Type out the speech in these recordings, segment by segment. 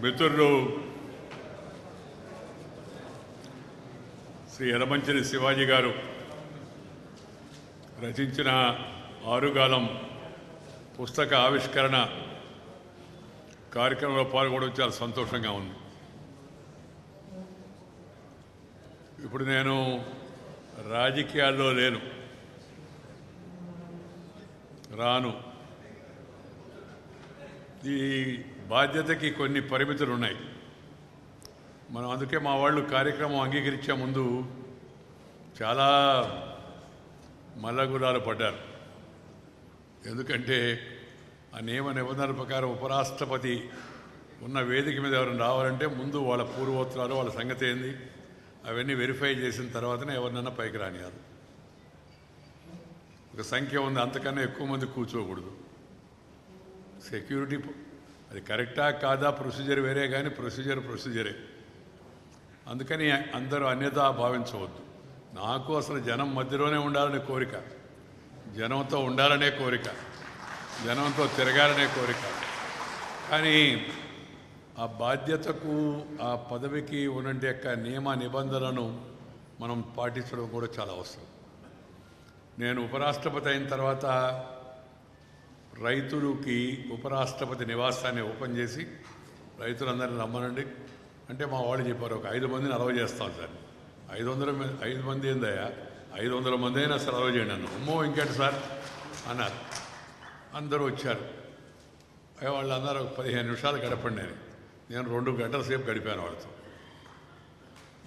మిత్రులు శ్రీ ఎలమంచిలి శివాజీ గారు రచించిన ఆరుగాలం పుస్తక ఆవిష్కరణ కార్యక్రమంలో పాల్గొనడం చాలా సంతోషంగా ఉంది. ఇప్పుడు నేను రాజకీయాల్లో లేను. రాను. ఈ బాధ్యతకి కొన్ని పరిమితులు ఉన్నాయి. మనం అందుకే మా వాళ్ళు కార్యక్రమం అంగీకరించే ముందు చాలా మల్లగుడాలు పడ్డారు. ఎందుకంటే ఆ నియమ నిబంధనల ప్రకారం ఉపరాష్ట్రపతి ఉన్న వేదిక మీద ఎవరైనా రావాలంటే ముందు వాళ్ళ పూర్వోత్తరాలు వాళ్ళ సంగతి ఏంది అవన్నీ వెరిఫై చేసిన తర్వాతనే ఎవరినైనా పైకి రానియాలి. ఒక సంఖ్య ఉంది అంతకన్నా ఎక్కువ మంది కూర్చోకూడదు. సెక్యూరిటీ అది కరెక్టా కాదా ప్రొసీజర్ వేరే కానీ ప్రొసీజర్ ప్రొసీజరే. అందుకని అందరూ అన్యతా భావించవద్దు. నాకు అసలు జనం మధ్యలోనే ఉండాలనే కోరిక. జనంతో ఉండాలనే కోరిక. జనంతో తిరగాలనే కోరిక. కానీ ఆ బాధ్యతకు ఆ పదవికి ఉన్నటి యొక్క నియమ నిబంధనలను మనం పాటించడం కూడా చాలా అవసరం. నేను ఉపరాష్ట్రపతి అయిన తర్వాత రైతులకి ఉపరాష్ట్రపతి నివాసాన్ని ఓపెన్ చేసి రైతులందరినీ రమ్మనండి. అంటే మా వాళ్ళు చెప్పారు ఒక ఐదు మందిని అలవ చేస్తాం సార్. ఐదు వందల ఐదు మంది ఏందయ్యా? ఐదు వందల మంది అయినా సార్ అలవ చేయండి అన్న అమ్మో ఇంకేంటి సార్? అన్నారు. అందరూ వచ్చారు. వాళ్ళు అన్నారు ఒక పదిహేను నిమిషాలు గడపండి నేను నేను రెండు గంటల సేపు గడిపాను వాళ్ళతో.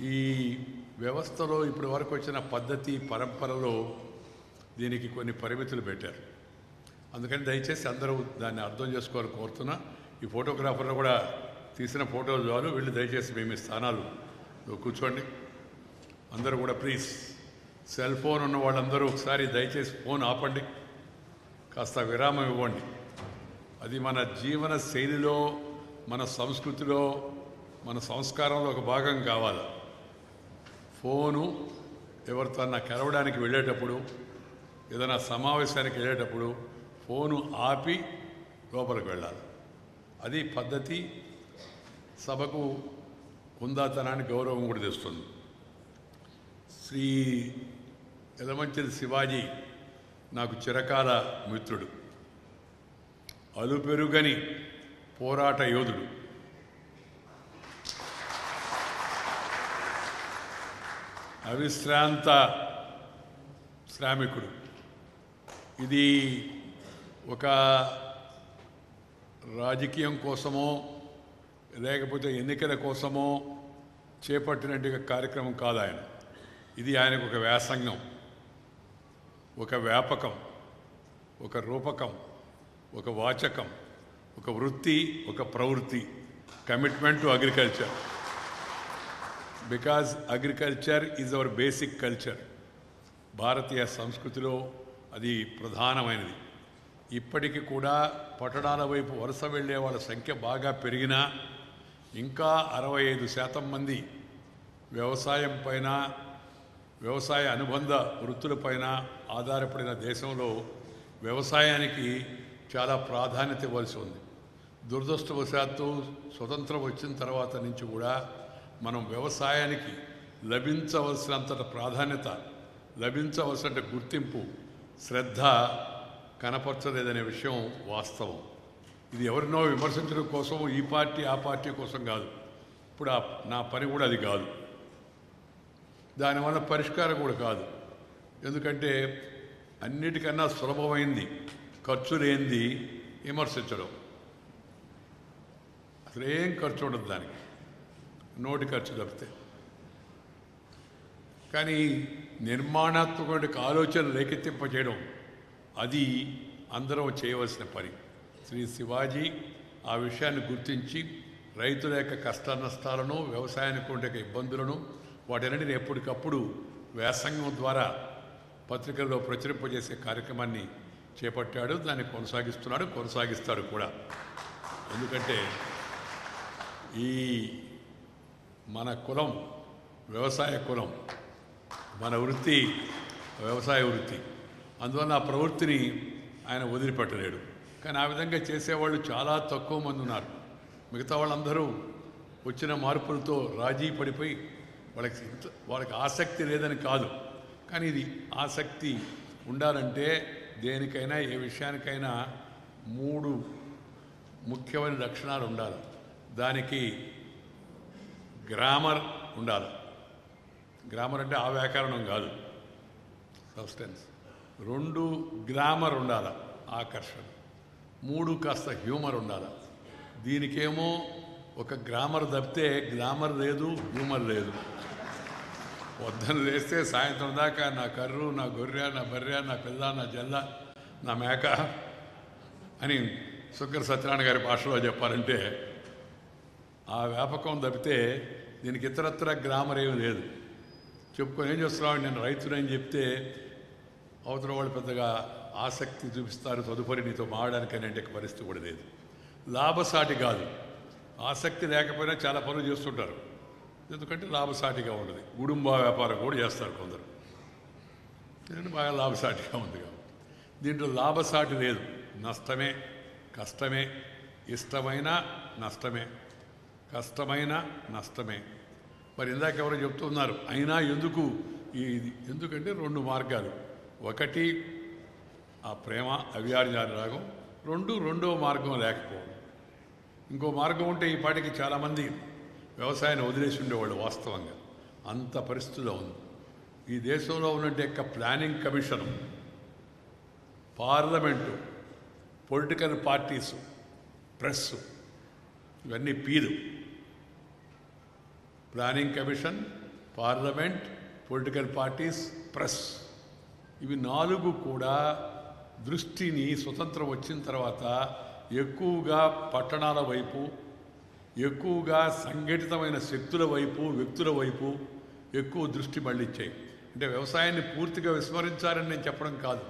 ఈ వ్యవస్థలో ఇప్పటి వరకు వచ్చిన పద్ధతి పరంపరలో దీనికి కొన్ని పరిమితులు పెట్టారు. అందుకని దయచేసి అందరూ దాన్ని అర్థం చేసుకోవాలని కోరుతున్నా. ఈ ఫోటోగ్రాఫర్లు కూడా తీసిన ఫోటోలు చాలు. వీళ్ళు దయచేసి మేము స్థానాలు కూర్చోండి. అందరూ కూడా ప్లీజ్ సెల్ ఫోన్ ఉన్న వాళ్ళందరూ ఒకసారి దయచేసి ఫోన్ ఆపండి. కాస్త విరామం ఇవ్వండి. అది మన జీవన శైలిలో మన సంస్కృతిలో మన సంస్కారంలో ఒక భాగం కావాలి. ఫోను ఎవరితో కలవడానికి వెళ్ళేటప్పుడు ఏదైనా సమావేశానికి వెళ్ళేటప్పుడు ఫోను ఆపి లోపలికి వెళ్ళాలి. అది పద్ధతి సభకు హుందాతనాన్ని గౌరవం కూడా తెస్తుంది. శ్రీ ఎలమంచిలి శివాజీ నాకు చిరకాల మిత్రుడు. అలుపెరుగని పోరాట యోధుడు. అవిశ్రాంత శ్రామికుడు. ఇది ఒక రాజకీయం కోసమో లేకపోతే ఎన్నికల కోసమో చేపట్టినట్టు కార్యక్రమం కాదు ఆయన. ఇది ఆయనకు ఒక వ్యాసంగం ఒక వ్యాపకం ఒక రూపకం ఒక వాచకం ఒక వృత్తి ఒక ప్రవృత్తి. Commitment to agriculture because agriculture is our basic culture భారతీయ సంస్కృతిలో అది ప్రధానమైనది. ఇప్పటికీ కూడా పట్టణాల వైపు వరుస వెళ్ళే వాళ్ళ సంఖ్య బాగా పెరిగినా ఇంకా అరవై ఐదు శాతం మంది వ్యవసాయం పైన వ్యవసాయ అనుబంధ వృత్తులపైన ఆధారపడిన దేశంలో వ్యవసాయానికి చాలా ప్రాధాన్యత ఇవ్వాల్సి ఉంది. దురదృష్టవశాత్తు స్వతంత్రం వచ్చిన తర్వాత నుంచి కూడా మనం వ్యవసాయానికి లభించవలసినంత ప్రాధాన్యత లభించవలసిన గుర్తింపు శ్రద్ధ కనపరచలేదనే విషయం వాస్తవం. ఇది ఎవరినో విమర్శించడం కోసం ఈ పార్టీ ఆ పార్టీ కోసం కాదు. ఇప్పుడు ఆ నా పని కూడా అది కాదు. దానివల్ల పరిష్కారం కూడా కాదు. ఎందుకంటే అన్నిటికన్నా సులభమైంది ఖర్చు లేనిది విమర్శించడం. అసలు ఏం ఖర్చు ఉండదు దానికి. నోటి ఖర్చు తప్పితే. కానీ నిర్మాణాత్మక ఆలోచన రేకెత్తింపజేయడం అది అందరం చేయవలసిన పని. శ్రీ శివాజీ ఆ విషయాన్ని గుర్తించి రైతుల యొక్క కష్ట నష్టాలను వ్యవసాయానికి ఉండే ఇబ్బందులను వాటన్నిటిని ఎప్పటికప్పుడు వ్యాసంగం ద్వారా పత్రికల్లో ప్రచురింపజేసే కార్యక్రమాన్ని చేపట్టాడు దాన్ని కొనసాగిస్తున్నాడు కొనసాగిస్తాడు కూడా. ఎందుకంటే ఈ మన కులం వ్యవసాయ కులం మన వృత్తి వ్యవసాయ వృత్తి. అందువల్ల ఆ ప్రవృత్తిని ఆయన వదిలిపెట్టలేడు. కానీ ఆ విధంగా చేసేవాళ్ళు చాలా తక్కువ మంది ఉన్నారు. మిగతా వాళ్ళందరూ వచ్చిన మార్పులతో రాజీ పడిపోయి వాళ్ళకి వాళ్ళకి ఆసక్తి లేదని కాదు. కానీ ఇది ఆసక్తి ఉండాలంటే దేనికైనా ఏ విషయానికైనా మూడు ముఖ్యమైన లక్షణాలు ఉండాలి. దానికి గ్రామర్ ఉండాలి. గ్రామర్ అంటే ఆ వ్యాకరణం కాదు. సబ్స్టెన్స్. రెండు గ్రామర్ ఉండాలి ఆకర్షణ. మూడు కాస్త హ్యూమర్ ఉండాలి. దీనికేమో ఒక గ్రామర్ తప్పితే గ్రామర్ లేదు హ్యూమర్ లేదు. పొద్దున లేస్తే సాయంత్రం దాకా నా కర్రు నా గొర్రె నా బర్రె నా పిల్ల నా జల్ల నా మేక అని శుక్ర సత్యనారాయణ గారి భాషలో చెప్పాలంటే ఆ వ్యాపకం తప్పితే దీనికి ఇతరత్ర గ్రామర్ ఏమీ లేదు. చెప్పుకొని ఏం చేస్తున్నావు? నేను రైతునని చెప్తే అవతల వాళ్ళు పెద్దగా ఆసక్తి చూపిస్తారు తదుపరి నీతో మాడడానికి అనేటి పరిస్థితి కూడా లేదు. లాభసాటి కాదు. ఆసక్తి లేకపోయినా చాలా పనులు చేస్తుంటారు. ఎందుకంటే లాభసాటిగా ఉండదు గుడుంబా వ్యాపారం కూడా చేస్తారు కొందరు. ఎందుకంటే బాగా లాభసాటిగా ఉంది కాబట్టి. దీంట్లో లాభసాటి లేదు. నష్టమే కష్టమే ఇష్టమైన నష్టమే కష్టమైన నష్టమే. మరి ఇందాక ఎవరో చెప్తున్నారు అయినా ఎందుకు ఈ ఇది? ఎందుకంటే రెండు మార్గాలు. ఒకటి ఆ ప్రేమ అవ్యాజాల రాగం. రెండు రెండో మార్గం లేకపోవడం. ఇంకో మార్గం ఉంటే ఈ పాటికి చాలామంది వ్యవసాయాన్ని వదిలేసి ఉండేవాళ్ళు వాస్తవంగా. అంత పరిస్థితిలో ఉంది. ఈ దేశంలో ఉన్నట్టు యొక్క planning commission parliament political parties press ఇవన్నీ పీదు planning commission parliament political parties press. ఇవి నాలుగు కూడా దృష్టిని స్వతంత్రం వచ్చిన తర్వాత ఎక్కువగా పట్టణాల వైపు ఎక్కువగా సంఘటితమైన శక్తుల వైపు వ్యక్తుల వైపు ఎక్కువ దృష్టి మళ్ళించాయి అంటే వ్యవసాయాన్ని పూర్తిగా విస్మరించారని నేను చెప్పడం కాదు.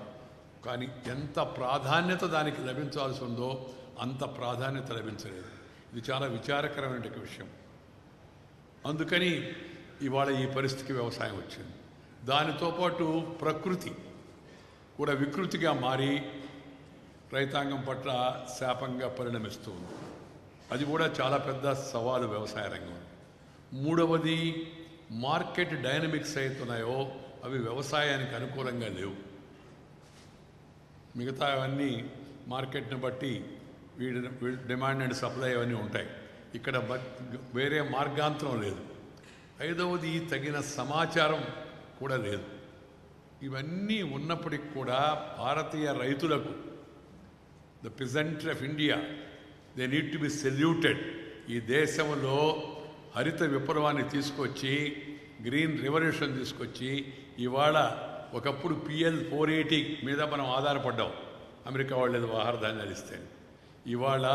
కానీ ఎంత ప్రాధాన్యత దానికి లభించాల్సి ఉందో అంత ప్రాధాన్యత లభించలేదు. ఇది చాలా విచారకరమైన విషయం. అందుకని ఇవాళ ఈ పరిస్థితికి వ్యవసాయం వచ్చింది. దానితో పాటు ప్రకృతి కూడా వికృతిగా మారి రైతాంగం పట్ల శాపంగా పరిణమిస్తూ ఉంది. అది కూడా చాలా పెద్ద సవాలు వ్యవసాయ రంగం. మూడవది మార్కెట్ డైనమిక్స్ అవుతున్నాయో అవి వ్యవసాయానికి అనుకూలంగా లేవు. మిగతా అవన్నీ మార్కెట్ని బట్టి వీడి డిమాండ్ అండ్ సప్లై అవన్నీ ఉంటాయి. ఇక్కడ వేరే మార్గాంతరం లేదు. ఐదవది తగిన సమాచారం కూడా లేదు. ఇవన్నీ ఉన్నప్పటికి కూడా భారతీయ రైతులకు the present of India they need to be saluted ఈ దేశంలో హరిత విప్లవాన్ని తీసుకొచ్చి గ్రీన్ రెవల్యూషన్ తీసుకొచ్చి ఇవాళ ఒకప్పుడు పిఎల్ ఫోర్ ఎయిటీ మీద మనం ఆధారపడ్డాం. అమెరికా వాళ్ళు ఏదో ఆహార ధాన్యాలు ఇస్తే. ఇవాళ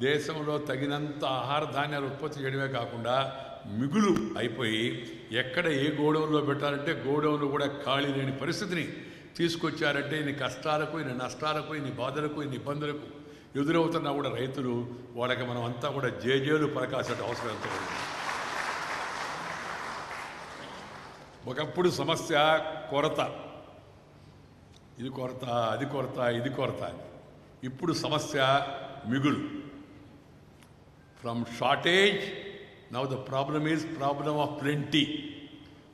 దేశంలో తగినంత ఆహార ధాన్యాలు ఉత్పత్తి చేయడమే కాకుండా మిగులు అయిపోయి ఎక్కడ ఏ గోడౌన్లో పెట్టాలంటే గోడౌన్లు కూడా ఖాళీ లేని పరిస్థితిని తీసుకొచ్చారంటే ఇన్ని కష్టాలకు ఇన్ని నష్టాలకు ఇన్ని బాధలకు ఇన్ని ఇబ్బందులకు ఎదురవుతున్నా కూడా రైతులు వాళ్ళకి మనం అంతా కూడా జేజేలు పలకాల్సిన అవసరం ఒకప్పుడు సమస్య కొరత. ఇది కొరత అది కొరత ఇది కొరత. ఇప్పుడు సమస్య మిగులు. From shortage now the problem is problem of plenty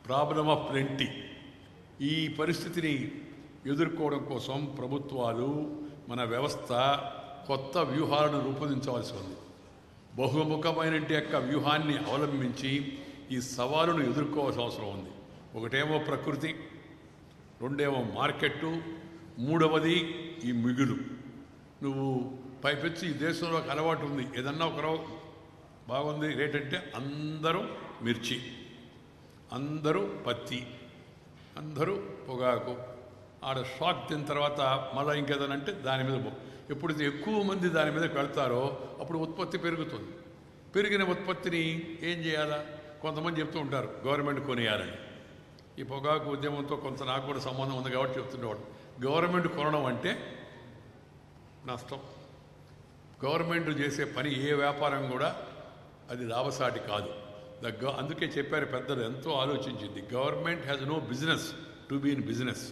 problem of plenty ఈ పరిస్థితిని ఎదుర్కోవడం కోసం ప్రభుత్వాలు మన వ్యవస్థ కొత్త వ్యూహాలను రూపొందించవలసి ఉంది. బహుముఖమైన యొక్క వ్యూహాన్ని అవలంబించి ఈ సవాలును ఎదుర్కోవాల్సిన అవసరం ఉంది. ఒకటేమో ప్రకృతి రెండేమో మార్కెట్టు మూడవది ఈ మిగులు. నువ్వు పైపెచ్చి ఈ దేశంలో ఒక అలవాటు ఉంది. ఏదన్నా ఒక బాగుంది. రేట్ అంటే అందరూ మిర్చి అందరూ పత్తి అందరూ పొగాకు. ఆడ షాక్ తిన్న తర్వాత మళ్ళీ ఇంకేదనంటే దాని మీద ఎప్పుడైతే ఎక్కువ మంది దాని మీద వెళ్తారో అప్పుడు ఉత్పత్తి పెరుగుతుంది. పెరిగిన ఉత్పత్తిని ఏం చేయాలా? కొంతమంది చెప్తూ ఉంటారు గవర్నమెంట్ కొనియాలని. ఈ పొగాకు ఉద్యమంతో కొంత నాకు కూడా సంబంధం ఉంది కాబట్టి చెప్తుండేవాడు. గవర్నమెంట్ కొనడం అంటే నష్టం. గవర్నమెంట్ చేసే పని ఏ వ్యాపారం కూడా అది లాభసాటి కాదు. ద అందుకే చెప్పారు పెద్దలు ఎంతో ఆలోచించింది. Government has no business to be in business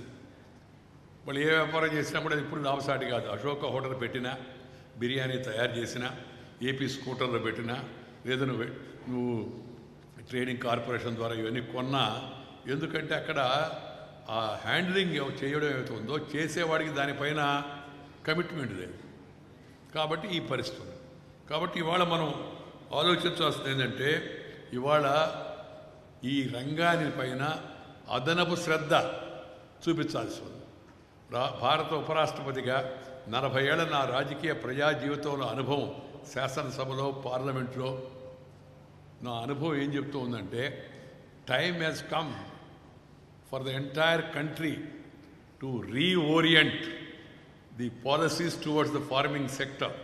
వాళ్ళు ఏ వ్యాపారం చేసినా కూడా అది ఇప్పుడు లాభసాటి కాదు. అశోక హోటల్ పెట్టినా బిర్యానీ తయారు చేసినా ఏపీ స్కూటర్లో పెట్టినా లేదా నువ్వు నువ్వు ట్రేడింగ్ కార్పొరేషన్ ద్వారా ఇవన్నీ కొన్నా ఎందుకంటే అక్కడ ఆ హ్యాండ్లింగ్ చేయడం ఏమైతే ఉందో చేసేవాడికి దానిపైన కమిట్మెంట్ లేదు. కాబట్టి ఈ పరిస్థితి కాబట్టి ఇవాళ మనం ఆలోచించాల్సింది ఏంటంటే ఇవాళ ఈ రంగాని పైన అదనపు శ్రద్ధ చూపించాల్సి ఉంది. భారత ఉపరాష్ట్రపతిగా నలభై ఏళ్ళ నా రాజకీయ ప్రజా జీవితంలో అనుభవం శాసనసభలో పార్లమెంట్లో నా అనుభవం ఏం చెప్తూ ఉందంటే time has come for the entire country to reorient the policies towards the farming sector.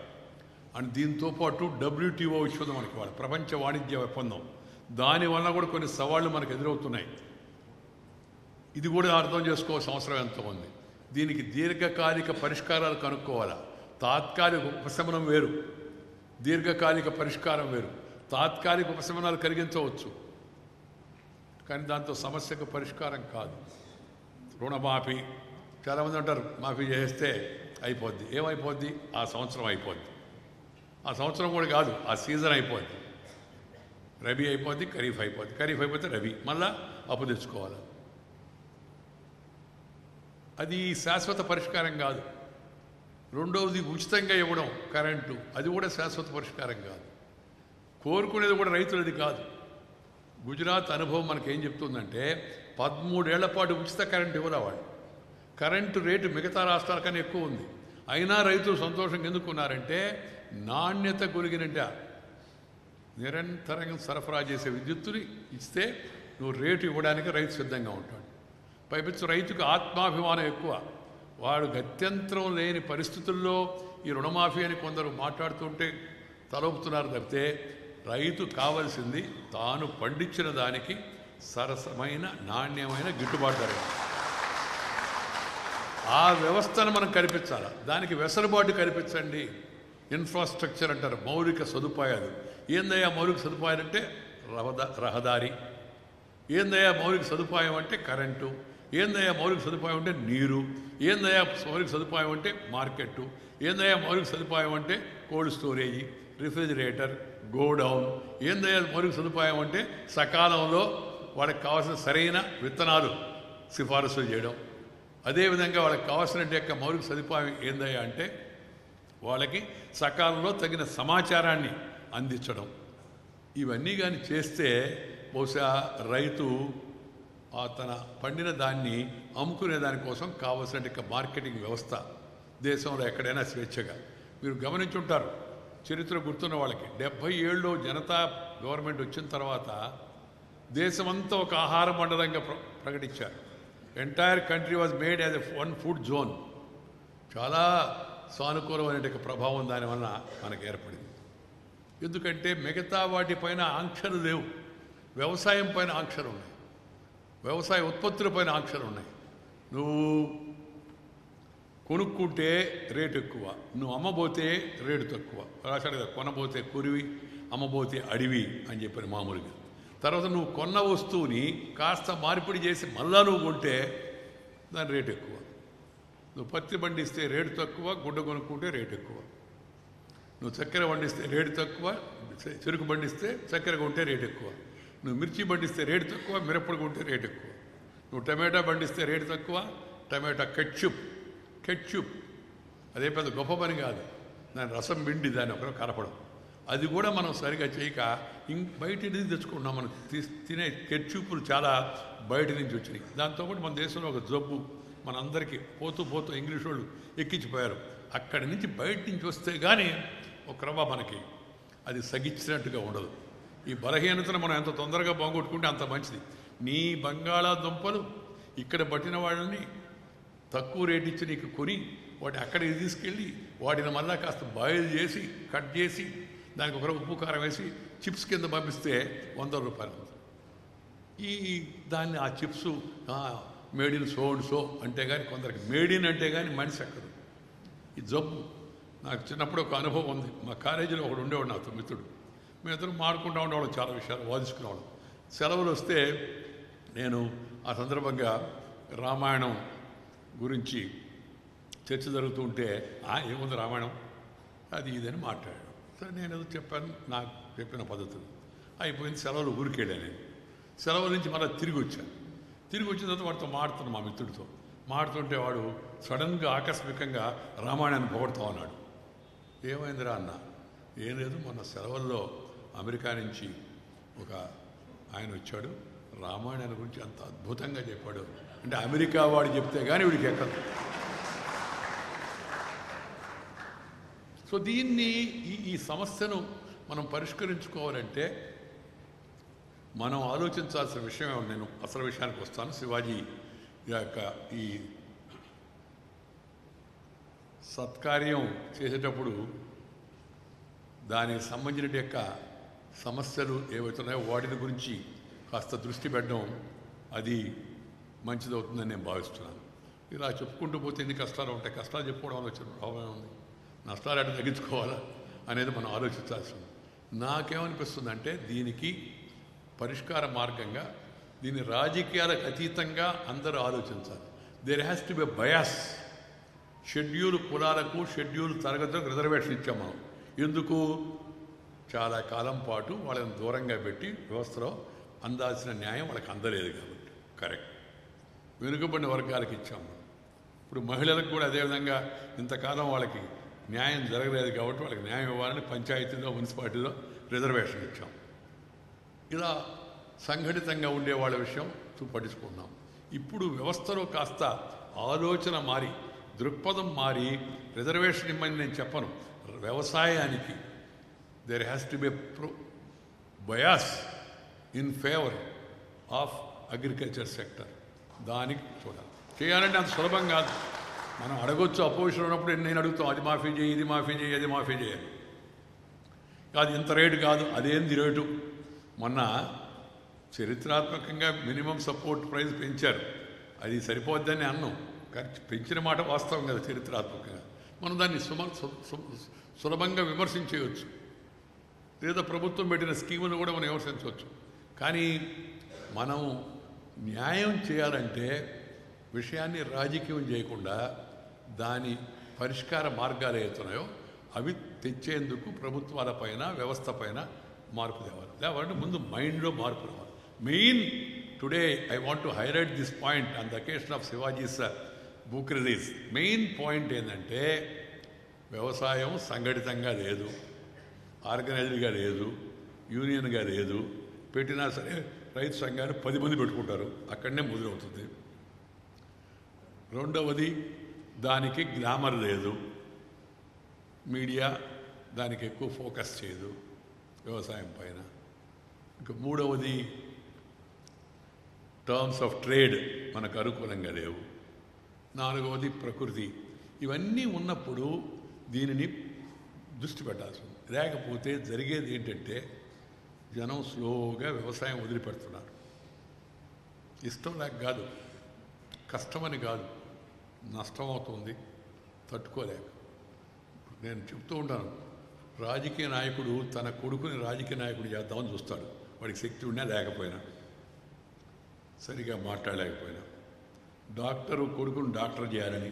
And దీంతో పాటు డబ్ల్యూటీఓ విశ్వం మనకి వాడు ప్రపంచ వాణిజ్య ఒప్పందం. దానివల్ల కూడా కొన్ని సవాళ్ళు మనకు ఎదురవుతున్నాయి. ఇది కూడా అర్థం చేసుకోవాల్సిన అవసరం ఎంతో ఉంది. దీనికి దీర్ఘకాలిక పరిష్కారాలు కనుక్కోవాలా? తాత్కాలిక ఉపశమనం వేరు. దీర్ఘకాలిక పరిష్కారం వేరు. తాత్కాలిక ఉపశమనాలు కలిగించవచ్చు. కానీ దాంతో సమస్యకు పరిష్కారం కాదు. రుణమాఫీ. చాలామంది అంటారు మాఫీ చేస్తే అయిపోద్ది. ఏమైపోద్ది? ఆ సంవత్సరం అయిపోద్ది. ఆ సంవత్సరం కూడా కాదు ఆ సీజన్ అయిపోద్ది. రబీ అయిపోద్ది ఖరీఫ్ అయిపోద్ది. ఖరీఫ్ అయిపోతే రబీ. మళ్ళా అప్పు తెచ్చుకోవాలి? అది శాశ్వత పరిష్కారం కాదు. రెండవది ఉచితంగా ఇవ్వడం కరెంటు. అది కూడా శాశ్వత పరిష్కారం కాదు. కోరుకునేది కూడా రైతులది కాదు. గుజరాత్ అనుభవం మనకేం చెప్తుందంటే పదమూడేళ్ళ పాటు ఉచిత కరెంటు ఇవ్వరా వాళ్ళు? కరెంటు రేటు మిగతా రాష్ట్రాల కన్నా ఎక్కువ ఉంది. అయినా రైతులు సంతోషంగా ఎందుకున్నారంటే నాణ్యత కొలిగినట్ట నిరంతరంగా సరఫరా చేసే విద్యుత్తుని ఇస్తే నువ్వు రేటు ఇవ్వడానికి రైతు సిద్ధంగా ఉంటాడు. పైపించు రైతుకు ఆత్మాభిమానం ఎక్కువ. వాడు గత్యంతరం లేని పరిస్థితుల్లో ఈ రుణమాఫీ అని కొందరు మాట్లాడుతుంటే తలొపుతున్నారు తప్పితే రైతు కావలసింది తాను పండించిన దానికి సరసమైన నాణ్యమైన గిట్టుబాటు ధర ఆ వ్యవస్థను మనం కల్పించాలి? దానికి వెసలుబాటు కల్పించండి. ఇన్ఫ్రాస్ట్రక్చర్ అంటారు మౌలిక సదుపాయాలు. ఏందయ్యా మౌలిక సదుపాయాలు అంటే? రహదా రహదారి. ఏందయ్యా మౌలిక సదుపాయం అంటే? కరెంటు. ఏందయ్యా మౌలిక సదుపాయం అంటే? నీరు. ఏందయ్యా మౌలిక సదుపాయం అంటే? మార్కెట్టు. ఏందయ్యా మౌలిక సదుపాయం అంటే? Cold storage refrigerator godown. ఏందయ్యా మౌలిక సదుపాయం అంటే? సకాలంలో వాళ్ళకి కావాల్సిన సరైన విత్తనాలు సిఫారసులు చేయడం. అదేవిధంగా వాళ్ళకి కావాల్సిన యొక్క మౌలిక సదుపాయం ఏందయ్యా అంటే? వాళ్ళకి సకాలంలో తగిన సమాచారాన్ని అందించడం. ఇవన్నీ కానీ చేస్తే బహుశా రైతు తన పండిన దాన్ని అమ్ముకునే దానికోసం కావలసిన మార్కెటింగ్ వ్యవస్థ దేశంలో ఎక్కడైనా స్వేచ్ఛగా. మీరు గమనించుంటారు చరిత్ర గుర్తున్న వాళ్ళకి డెబ్భై ఏళ్ళు జనతా గవర్నమెంట్ వచ్చిన తర్వాత దేశమంతా ఒక ఆహార మండలంగా ప్ర ప్రకటించారు. Entire country was made as a one food zone చాలా సానుకూలమైన ప్రభావం దానివల్ల మనకు ఏర్పడింది. ఎందుకంటే మిగతా వాటిపైన ఆంక్షలు లేవు. వ్యవసాయం పైన ఆంక్షలు ఉన్నాయి. వ్యవసాయ ఉత్పత్తులపైన ఆంక్షలు ఉన్నాయి. నువ్వు కొనుక్కుంటే రేటు ఎక్కువ. నువ్వు అమ్మబోతే రేటు తక్కువ. రాశాడు కదా కొనబోతే కురివి అమ్మబోతే అడివి అని చెప్పాను మామూలుగా. తర్వాత నువ్వు కొన్న వస్తువుని కాస్త మార్పిడి చేసి మళ్ళా నువ్వు కొంటే దాని రేటు ఎక్కువ. నువ్వు పత్తి పండిస్తే రేటు తక్కువ గుడ్డ కొనుక్కుంటే రేటు ఎక్కువ. నువ్వు చక్కెర పండిస్తే రేటు తక్కువ చెరుకు పండిస్తే చక్కెర కొంటే రేటు ఎక్కువ. నువ్వు మిర్చి పండిస్తే రేటు తక్కువ మిరపడు కొంటే రేటు ఎక్కువ. నువ్వు టమాటా పండిస్తే రేటు తక్కువ టమాటా కెచ్చుప్ కెచ్చుప్. అదే పెద్ద గొప్ప పని కాదు. దాని రసం పిండి దాన్ని ఒకరు కలపడం అది కూడా మనం సరిగా చేయక ఇంక బయట నుంచి తెచ్చుకుంటున్నాం మనం. తీ- తినే కెచ్చుపులు చాలా బయట నుంచి వచ్చినాయి. దాంతోపాటు మన దేశంలో ఒక జబ్బు. మనందరికీ పోతూ పోతూ ఇంగ్లీష్ వాళ్ళు ఎక్కించిపోయారు. అక్కడి నుంచి బయట నుంచి వస్తే కానీ ఒక రవ్వ మనకి అది సగిచ్చినట్టుగా ఉండదు. ఈ బలహీనతను మనం ఎంత తొందరగా బాగొట్టుకుంటే అంత మంచిది. నీ బంగాళాదుంపలు ఇక్కడ పట్టిన వాళ్ళని తక్కువ రేట్ ఇచ్చి నీకు కొని వాటి అక్కడికి తీసుకెళ్ళి వాటిని మళ్ళా కాస్త బాయిల్ చేసి కట్ చేసి దానికి ఒక ఉప్పు కారం వేసి చిప్స్ కింద పంపిస్తే వంద రూపాయలు. ఈ దాన్ని ఆ chips made in so and so అంటే కానీ కొందరికి మేడ్ ఇన్ అంటే కానీ మనిషి ఎక్కదు ఈ జబ్బు. నాకు చిన్నప్పుడు ఒక అనుభవం ఉంది. మా కాలేజీలో ఒకడు ఉండేవాడు నాతో మిత్రుడు. మేము మాడుకుంటూ ఉండేవాళ్ళం చాలా విషయాలు వాదించుకునేవాళ్ళం. సెలవులు వస్తే నేను ఆ సందర్భంగా రామాయణం గురించి చర్చ జరుగుతూ ఉంటే "ఆ, ఏముంది రామాయణం? అది ఇదని మాట్లాడాడు. సరే నేను ఏదో చెప్పాను. నాకు చెప్పిన పద్ధతులు. అయిపోయింది సెలవులు ఊరికెళ్ళాను నేను. సెలవుల నుంచి మళ్ళీ తిరిగి వచ్చాను. తిరిగి వచ్చిన తర్వాత వాడితో మాడుతున్నాను మా మిత్రుడితో. మాడుతుంటే వాడు సడన్గా ఆకస్మికంగా రామాయణాన్ని పొగడుతూ ఉన్నాడు. ఏమైందిరా అన్న? ఏం లేదు మొన్న సెలవుల్లో అమెరికా నుంచి ఒక ఆయన వచ్చాడు. రామాయణాన్ని గురించి అంత అద్భుతంగా చెప్పాడు. అంటే అమెరికా వాడు చెప్తే కానీ వీడికి ఎక్కదు. సో దీన్ని ఈ ఈ సమస్యను మనం పరిష్కరించుకోవాలంటే మనం ఆలోచించాల్సిన విషయం నేను అసలు విషయానికి వస్తాను. శివాజీ యొక్క ఈ సత్కార్యం చేసేటప్పుడు దానికి సంబంధించిన యొక్క సమస్యలు ఏవైతున్నాయో వాటిని గురించి కాస్త దృష్టి పెట్టడం అది మంచిదవుతుందని నేను భావిస్తున్నాను. ఇలా చెప్పుకుంటూ పోతే ఎన్ని కష్టాలు ఉంటాయి? కష్టాలు చెప్పుకోవడం వల్ల వచ్చిన ప్రాబ్లం ఉంది నష్టాలు అంటే తగ్గించుకోవాలా అనేది మనం ఆలోచించాల్సింది నాకేమనిపిస్తుందంటే దీనికి పరిష్కార మార్గంగా దీన్ని రాజకీయాలకు అతీతంగా అందరూ ఆలోచించాలి. There has to be bias schedule కులాలకు షెడ్యూల్ తరగతులకు రిజర్వేషన్ ఇచ్చాం మనం. ఎందుకు? చాలా కాలం పాటు వాళ్ళని దూరంగా పెట్టి వ్యవస్థలో అందాల్సిన న్యాయం వాళ్ళకి అందలేదు కాబట్టి. కరెక్ట్ వెనుకబడిన వర్గాలకు ఇచ్చాము ఇప్పుడు మహిళలకు కూడా అదేవిధంగా ఇంతకాలం వాళ్ళకి న్యాయం జరగలేదు కాబట్టి వాళ్ళకి న్యాయం ఇవ్వాలని పంచాయతీలో మున్సిపాలిటీలో రిజర్వేషన్ ఇచ్చాం. ఇలా సంఘటితంగా ఉండే వాళ్ళ విషయం చూపట్టించుకున్నాం. ఇప్పుడు వ్యవస్థలో కాస్త ఆలోచన మారి దృక్పథం మారి రిజర్వేషన్ ఇమ్మని నేను చెప్పను. వ్యవసాయానికి there has to be pro bias in favour of agriculture sector దానికి చూడాలి. చేయాలంటే అంత సులభం కాదు. మనం అడగొచ్చు అపోజిషన్ ఉన్నప్పుడు నేను అడుగుతాం అది మాఫీ చేయి ఇది మాఫీ చేయి అది మాఫీ చేయాలి కాదు ఇంత రేటు కాదు అదేంది రేటు? మొన్న చరిత్రాత్మకంగా మినిమం సపోర్ట్ ప్రైస్ పెంచారు. అది సరిపోద్దని అన్నాం. కానీ పెంచిన మాట వాస్తవం కదా చరిత్రాత్మకంగా. మనం దాన్ని సుమ సు- సులభంగా విమర్శించేయవచ్చు లేదా ప్రభుత్వం పెట్టిన స్కీమును కూడా మనం విమర్శించవచ్చు. కానీ మనం న్యాయం చేయాలంటే విషయాన్ని రాజకీయం చేయకుండా దాని పరిష్కార మార్గాలు ఏతున్నాయో అవి తెచ్చేందుకు ప్రభుత్వాలపైన వ్యవస్థ పైన మార్పు తేవాలి. లేవాలంటే ముందు మైండ్లో మార్పు రావాలి. Main today I want to highlight this point on the occasion of Shivaji's book release. Main point ఏంటంటే వ్యవసాయం సంఘటితంగా లేదు ఆర్గనైజ్డ్గా లేదు యూనియన్గా లేదు పెట్టినా సరే రైతు సంఘాలు పది మంది పెట్టుకుంటారు. అక్కడనే మొదలవుతుంది రెండవది దానికి గ్లామర్ లేదు. మీడియా దానికి ఎక్కువ ఫోకస్ చేయదు. వ్యవసాయం పైన. ఇంకా మూడవది టర్మ్స్ ఆఫ్ ట్రేడ్ మనకు అనుకూలంగా లేవు. నాలుగవది ప్రకృతి. ఇవన్నీ ఉన్నప్పుడు దీనిని దృష్టి పెట్టాల్సి ఉంది లేకపోతే జరిగేది ఏంటంటే జనం స్లోగా వ్యవసాయం వదిలిపెడుతున్నారు. ఇష్టం లేక కాదు. కష్టమని కాదు. నష్టం అవుతుంది. తట్టుకోలేక. నేను చెప్తూ ఉంటాను. రాజకీయ నాయకుడు తన కొడుకుని రాజకీయ నాయకుడు చేద్దామని చూస్తాడు. వాడికి శక్తి ఉన్నా లేకపోయినా. సరిగా మాట్లాడలేకపోయినా. డాక్టరు కొడుకును డాక్టర్ చేయాలని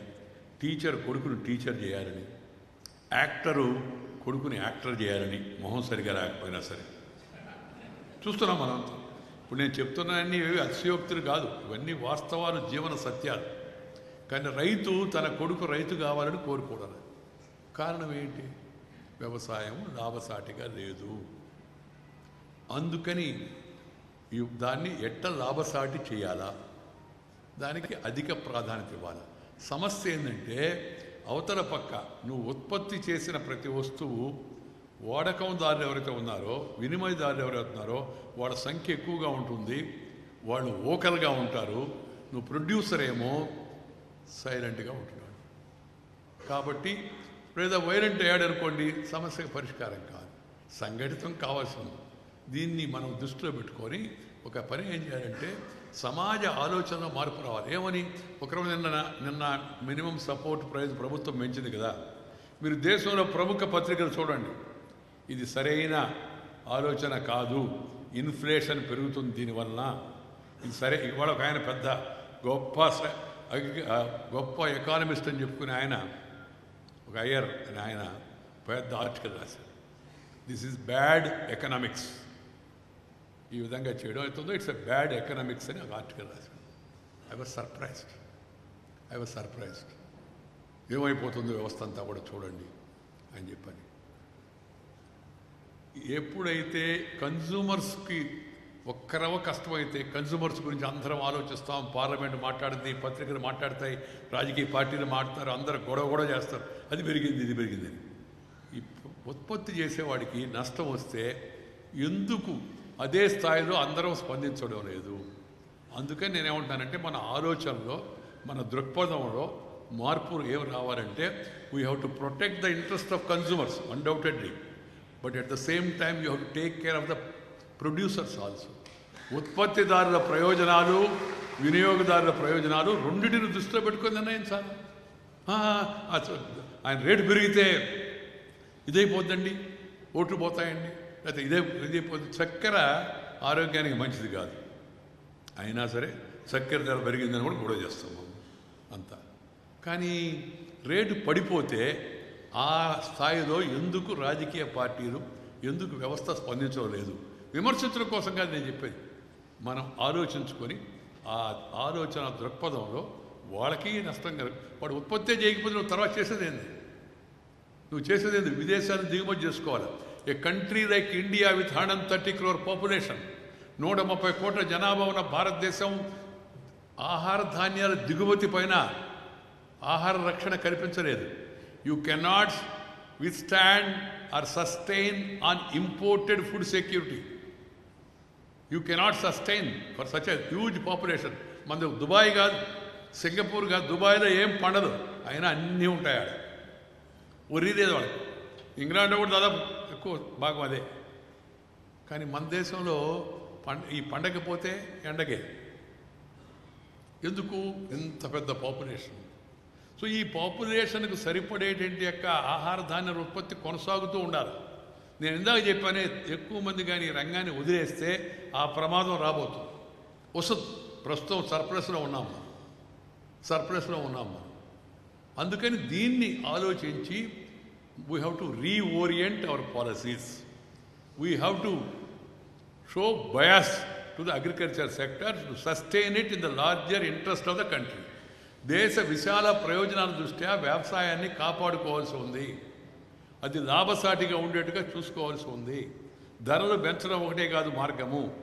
టీచర్ కొడుకును టీచర్ చేయాలని యాక్టరు కొడుకుని యాక్టర్ చేయాలని మొహం సరిగా లేకపోయినా సరే. చూస్తున్నాం మనం. ఇప్పుడు నేను చెప్తున్నాన్ని ఇవి అతిశయోక్తులు కాదు. ఇవన్నీ వాస్తవాలు జీవన సత్యాలు. కానీ రైతు తన కొడుకు రైతు కావాలని కోరుకోవడం కారణం ఏంటి? వ్యవసాయం లాభసాటిగా లేదు. అందుకని దాన్ని ఎట్ట లాభసాటి చేయాలా? దానికి అధిక ప్రాధాన్యత ఇవ్వాలి? సమస్య ఏంటంటే అవతల పక్క నువ్వు ఉత్పత్తి చేసిన ప్రతి వస్తువు వాడకందారులు ఎవరైతే ఉన్నారో వినిమయదారులు ఎవరైతే ఉన్నారో వాళ్ళ సంఖ్య ఎక్కువగా ఉంటుంది. వాళ్ళు ఓకల్గా ఉంటారు. నువ్వు ప్రొడ్యూసర్ ఏమో సైలెంట్గా ఉంటున్నాడు కాబట్టి లేదా వైలెంట్ అయ్యాడు అనుకోండి సమస్యకు పరిష్కారం కాదు. సంఘటితం కావాల్సింది. దీన్ని మనం దృష్టిలో పెట్టుకొని ఒక పని ఏం చేయాలంటే సమాజ ఆలోచనలో మార్పు రావాలి. ఏమని? ఒకరు నిన్న నిన్న మినిమం సపోర్ట్ ప్రైజ్ ప్రభుత్వం పెంచింది కదా. మీరు దేశంలో ప్రముఖ పత్రికలు చూడండి. ఇది సరైన ఆలోచన కాదు. ఇన్ఫ్లేషన్ పెరుగుతుంది దీనివలన ఇది సరే ఇవాళ ఒక ఆయన పెద్ద గొప్ప స- గొప్ప ఎకానమిస్ట్ అని చెప్పుకునే ఆయన ఒక అయ్యర్ అని ఆయన పెద్ద ఆర్టికల్ రాశారు. దిస్ ఈజ్ బ్యాడ్ ఎకనామిక్స్ ఈ విధంగా చేయడం అవుతుందో ఇట్స్ ఎ బ్యాడ్ ఎకనామిక్స్ అని ఒక ఆర్టికల్ రాశాడు I was surprised I was surprised ఏమైపోతుందో వ్యవస్థ అంతా కూడా చూడండి అని చెప్పని. ఎప్పుడైతే కన్జ్యూమర్స్కి ఒక్కరవ కష్టమైతే కన్జ్యూమర్స్ గురించి అందరం ఆలోచిస్తాం. పార్లమెంట్ మాట్లాడింది పత్రికలు మాట్లాడతాయి రాజకీయ పార్టీలు మాట్లాడతారు అందరూ గొడవ గొడవ చేస్తారు. అది పెరిగింది ఇది పెరిగింది. ఈ ఉత్పత్తి చేసేవాడికి నష్టం వస్తే ఎందుకు అదే స్థాయిలో అందరం స్పందించడం లేదు? అందుకని నేనేమంటానంటే మన ఆలోచనలో మన దృక్పథంలో మార్పు ఏం రావాలంటే we have to protect the interest of consumers undoubtedly but at the same time you have to take care of the producers also ఉత్పత్తిదారుల ప్రయోజనాలు వినియోగదారుల ప్రయోజనాలు రెండింటిని దృష్టిలో పెట్టుకొని నిర్ణయించాలి. ఆయన రేటు పెరిగితే ఇదైపోద్దండి ఓట్లు పోతాయండి లేకపోతే ఇదే ఇదైపోతుంది చక్కెర ఆరోగ్యానికి మంచిది కాదు. అయినా సరే చక్కెర ధర పెరిగిందని కూడా గొడవ చేస్తాం మనం అంతా. కానీ రేటు పడిపోతే ఆ స్థాయిలో ఎందుకు రాజకీయ పార్టీలు ఎందుకు వ్యవస్థ స్పందించడం లేదు? విమర్శించడం కోసం కాదు నేను చెప్పేది. మనం ఆలోచించుకొని ఆ ఆలోచన దృక్పథంలో వాళ్ళకి నష్టం కలుగు వాడు ఉత్పత్తి చేయకపోతే నువ్వు తర్వాత చేసేది ఏంది? నువ్వు చేసేది ఏంది? విదేశాలను దిగుమతి చేసుకోవాలి. A country like India with hundred and thirty crore population నూట ముప్పై కోట్ల జనాభా ఉన్న భారతదేశం ఆహార ధాన్యాల దిగుమతి పైన ఆహార రక్షణ కల్పించలేదు. You cannot withstand or sustain on imported food security you cannot sustain for such a huge population మన దుబాయ్ కాదు సింగపూర్ కాదు దుబాయ్లో ఏం పండదు. అయినా అన్నీ ఉంటాయి ఆడ. ఒరిదేది వాళ్ళకి. ఇంగ్లాండ్లో కూడా దాదాపు ఎక్కువ భాగం అదే. కానీ మన దేశంలో పండ ఈ పండగ పోతే ఎండగే ఎందుకు? ఇంత పెద్ద పాపులేషన్. సో ఈ పాపులేషన్కు సరిపడేటువంటి యొక్క ఆహార ధాన్యాల ఉత్పత్తి కొనసాగుతూ ఉండాలి. నేను ఇందాక చెప్పానే ఎక్కువ మంది కానీ రంగాన్ని వదిలేస్తే ఆ ప్రమాదం రాబోతుంది. వస్తుంది ప్రస్తుతం సర్ప్లస్లో ఉన్నాం మనం. సర్ప్లస్లో ఉన్నాం మనం. అందుకని దీన్ని ఆలోచించి we have to reorient our policies we have to show bias to the agriculture sector to sustain it in the larger interest of the country దేశ విశాల ప్రయోజనాల దృష్ట్యా వ్యవసాయాన్ని కాపాడుకోవాల్సి ఉంది. అది లాభసాటిగా ఉండేట్టుగా చూసుకోవాల్సి ఉంది. ధరలు పెంచడం ఒకటే కాదు మార్గము.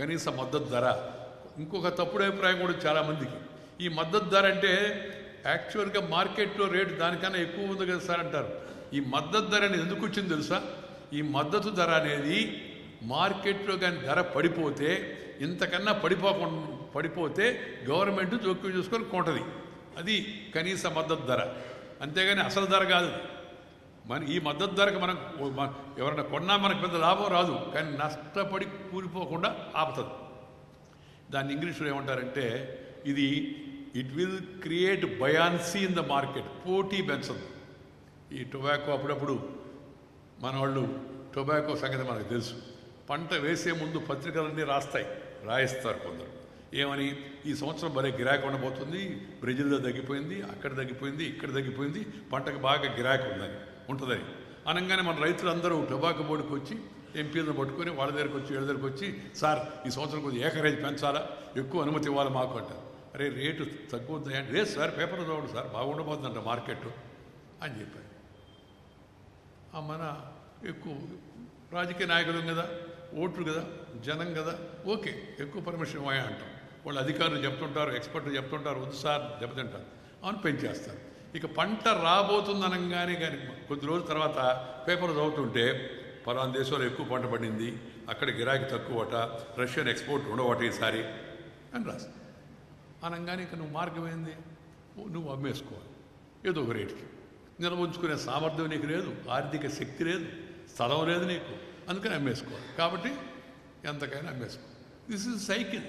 కనీస మద్దతు ధర. ఇంకొక తప్పుడు అభిప్రాయం కూడా చాలామందికి ఈ మద్దతు ధర అంటే యాక్చువల్గా మార్కెట్లో రేటు దానికన్నా ఎక్కువ ఉంది కదా సార్ అంటారు. ఈ మద్దతు ధర అనేది ఎందుకు వచ్చింది తెలుసా? ఈ మద్దతు ధర అనేది మార్కెట్లో కానీ ధర పడిపోతే ఇంతకన్నా పడిపోకుండా పడిపోతే గవర్నమెంట్ జోక్యం చేసుకొని కొంటది. అది కనీస మద్దతు ధర. అంతేగాని అసలు ధర కాదు. మన ఈ మద్దతు ధరకు మనం ఎవరైనా కొన్నా మనకు పెద్ద లాభం రాదు కానీ నష్టపడి కూలిపోకుండా ఆపుతుంది దాన్ని ఇంగ్లీష్లో ఏమంటారంటే ఇది it will create buoyancy in the market పోటీ పెంచదు. ఈ టొబాకో అప్పుడప్పుడు మన వాళ్ళు టొబాకో సంగతి మనకు తెలుసు. పంట వేసే ముందు పత్రికలన్నీ రాస్తాయి రాయిస్తారు కొందరు. ఏమని? ఈ సంవత్సరం భలే గిరాకీ ఉండబోతుంది బ్రెజిల్లో తగ్గిపోయింది అక్కడ తగ్గిపోయింది ఇక్కడ తగ్గిపోయింది పంటకు బాగా గిరాకీ ఉందని. ఉంటుందని అనగానే మన రైతులందరూ టొబాకో బోర్డుకి వచ్చి ఎంపీలను పట్టుకొని వాళ్ళ దగ్గరకు వచ్చి వీళ్ళ దగ్గరికి వచ్చి సార్ ఈ సంవత్సరం కొద్దిగా ఏకరేజ్ పెంచాలా? ఎక్కువ అనుమతి ఇవ్వాలి మాకు అంటారు. అరే రేటు తగ్గుద్దా అంటే లేదు సార్ పేపర్ చదవండి సార్ బాగుండబోతుందంట మార్కెట్ అని చెప్పారు. ఆ మన ఎక్కువ రాజకీయ నాయకులు కదా ఓట్లు కదా జనం కదా ఓకే ఎక్కువ పర్మిషన్ ఇవ్వయా అంటాం. వాళ్ళు అధికారులు చెప్తుంటారు ఎక్స్పర్ట్లు చెప్తుంటారు వద్దు సార్ దెబ్బతింటారు అవును పెంచేస్తారు. ఇక పంట రాబోతుందనగానే కానీ కొద్ది రోజుల తర్వాత పేపర్ చదువుతుంటే పలానా దేశంలో ఎక్కువ పంట పడింది అక్కడ గిరాకీ తక్కువట రష్యన్ ఎక్స్పోర్ట్ ఉండవట ఈసారి అని రాసి. అనగానే ఇక నువ్వు మార్గం ఏంది? నువ్వు అమ్మేసుకోవాలి. ఏదో ఒక రేటుకి. నిల్వ ఉంచుకునే సామర్థ్యం నీకు లేదు ఆర్థిక శక్తి లేదు స్థలం లేదు నీకు. అందుకని అమ్మేసుకోవాలి. కాబట్టి ఎంతకైనా అమ్మేసుకో దిస్ ఇస్ సైకిల్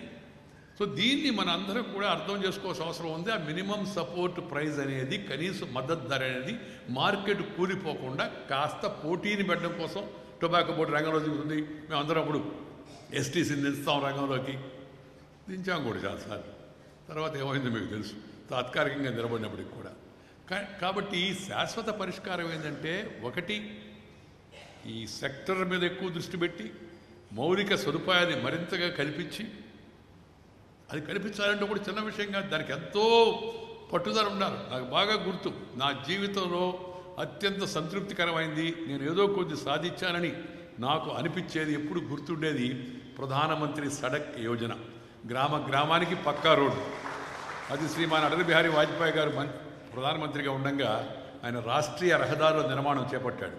సో దీన్ని మన అందరం కూడా అర్థం చేసుకోవాల్సిన అవసరం ఉంది. ఆ మినిమం సపోర్ట్ ప్రైస్ అనేది కనీస మద్దతు ధర అనేది మార్కెట్ కూలిపోకుండా కాస్త పోటీని పెట్టడం కోసం టొబాకో బోర్డు రంగంలో దిగుతుంది. మేమందరం అప్పుడు ఎస్టీసీని దించుతాం రంగంలోకి. దించాం కూడా చాలాసార్లు. తర్వాత ఏమైందో మీకు తెలుసు. తాత్కాలికంగా నిలబడినప్పటికి కూడా. కా- కాబట్టి ఈ శాశ్వత పరిష్కారం ఏంటంటే ఒకటి ఈ సెక్టర్ మీద ఎక్కువ దృష్టి పెట్టి మౌలిక సదుపాయాన్ని మరింతగా కల్పించి అది కనిపించాలంటే కూడా చిన్న విషయం కాదు. దానికి ఎంతో పట్టుదల ఉండాలి నాకు బాగా గుర్తు. నా జీవితంలో అత్యంత సంతృప్తికరమైంది. నేను ఏదో కొద్ది సాధించానని నాకు అనిపించేది ఎప్పుడు గుర్తుండేది ప్రధానమంత్రి సడక్ యోజన. గ్రామ గ్రామానికి పక్కా రోడ్డు. అది శ్రీమాన్ అటల్ బిహారీ వాజ్పేయి గారు మం ప్రధానమంత్రిగా ఉండగా ఆయన రాష్ట్రీయ రహదారుల నిర్మాణం చేపట్టాడు.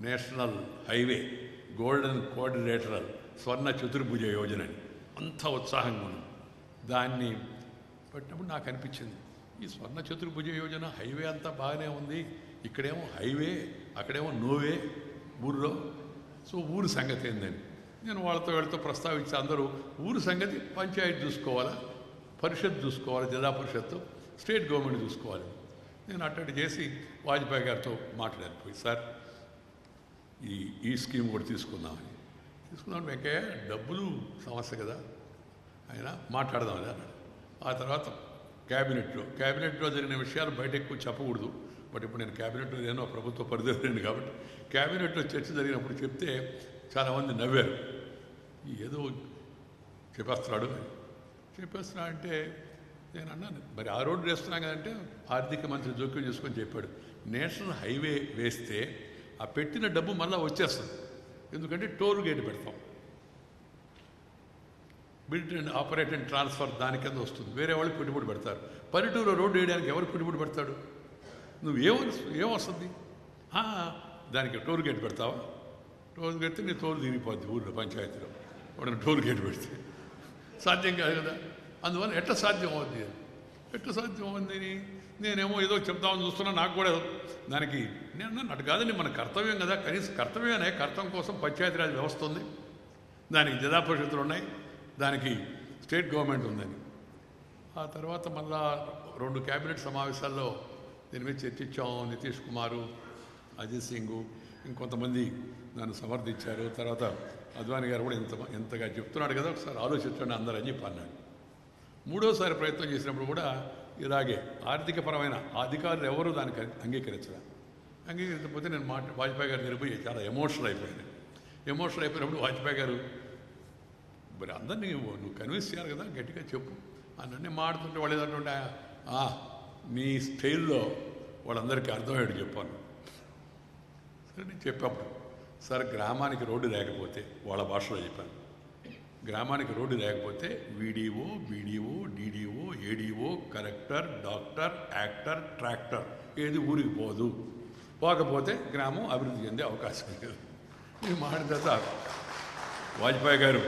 National highway golden quadrilateral Swarna Chaturbhuja Yojana అని అంత ఉత్సాహంగా ఉంది దాన్ని పెట్టినప్పుడు నాకు అనిపించింది ఈ స్వర్ణ చతుర్భుజ యోజన హైవే అంతా బాగానే ఉంది ఇక్కడేమో హైవే అక్కడేమో నోవే ఊర్లో. సో ఊరు సంగతి ఏందని. నేను వాళ్ళతో వీళ్ళతో ప్రస్తావించి అందరూ ఊరు సంగతి పంచాయతీ చూసుకోవాలా పరిషత్ చూసుకోవాలి జిల్లా పరిషత్తు స్టేట్ గవర్నమెంట్ చూసుకోవాలి. నేను అట్టడి చేసి వాజ్పేయి గారితో మాట్లాడాను పోయి సార్ ఈ ఈ స్కీమ్ కూడా తీసుకుందామని. తీసుకున్నాను వెంకయ్య డబ్బులు సమస్య కదా ఆయన మాట్లాడదామని అన్నాడు. ఆ తర్వాత క్యాబినెట్లో క్యాబినెట్లో జరిగిన విషయాలు బయట ఎక్కువ చెప్పకూడదు. బట్ ఇప్పుడు నేను క్యాబినెట్లో ఏదో ప్రభుత్వ పరిధిలో కాబట్టి. క్యాబినెట్లో చర్చ జరిగినప్పుడు చెప్తే చాలామంది నవ్వారు. ఏదో చెప్పేస్తున్నాడు చెప్పేస్తున్నా అంటే నేను అన్నాను మరి ఆ రోడ్డు వేస్తున్నాం కదంటే ఆర్థిక మంత్రి జోక్యం చేసుకొని చెప్పాడు. నేషనల్ హైవే వేస్తే ఆ పెట్టిన డబ్బు మళ్ళీ వచ్చేస్తుంది. ఎందుకంటే టోల్ గేట్ పెడతాం. Build and operate and transfer దాని కింద వస్తుంది. వేరే వాళ్ళు పెట్టుబడి పెడతారు. పల్లెటూరులో రోడ్డు వేయడానికి ఎవరు పెట్టుబడి పెడతాడు? నువ్వు ఏమో ఏమొస్తుంది దానికి టోల్ గేట్ పెడతావా? టోల్ గేట్ నీ తోలు తిరిగిపోద్ది ఊళ్ళో పంచాయతీలో. వాడిని టోల్ గేట్ పెడితే. సాధ్యం కాదు కదా? అందువల్ల ఎట్లా సాధ్యం అవుద్ది? ఎట్ట ఎట్లా సాధ్యం అవుతుంది నేనేమో ఏదో చెప్తామని చూస్తున్నా నాకు కూడా దానికి నేను అటు కాదండి మన కర్తవ్యం కదా. కనీసం కర్తవ్యమే కర్తవ్యం కోసం పంచాయతీరాజ్ వ్యవస్థ ఉంది. దానికి జిల్లా పరిషత్తులు ఉన్నాయి. దానికి స్టేట్ గవర్నమెంట్ ఉందని. ఆ తర్వాత మళ్ళా రెండు క్యాబినెట్ సమావేశాల్లో దీని మీద చర్చించాం. నితీష్ కుమారు అజిత్ సింగ్ ఇంకొంతమంది నన్ను సమర్థించారు. తర్వాత అద్వాని గారు కూడా ఇంత ఎంతగా చెప్తున్నాడు కదా ఒకసారి ఆలోచించండి అందరూ అని చెప్పి అన్నాడు. మూడోసారి ప్రయత్నం చేసినప్పుడు కూడా ఇలాగే ఆర్థికపరమైన అధికారులు ఎవరు దానికి అంగీకరించరా అంగీకరించకపోతే నేను మాట వాజ్పేయి గారు నిలిపోయి చాలా ఎమోషనల్ అయిపోయాను. ఎమోషనల్ అయిపోయినప్పుడు వాజ్పేయి గారు మరి అందరినీ నువ్వు కన్విన్స్ చేయాలి కదా గట్టిగా చెప్పు. అన్నీ మాడుతుంటే వాళ్ళు ఏదంటుంటే "ఆ, నీ స్టైల్లో వాళ్ళందరికీ అర్థమయ్యాడు చెప్పాను సరే నేను చెప్పప్పుడు సార్ గ్రామానికి రోడ్డు లేకపోతే వాళ్ళ భాషలో చెప్పాను. గ్రామానికి రోడ్డు లేకపోతే VDO BDO DDO ADO collector doctor actor tractor ఏది ఊరికి పోదు. పోకపోతే గ్రామం అభివృద్ధి చెందే అవకాశం లేదు. నేను మాట తర్వాత వాజ్పేయి గారు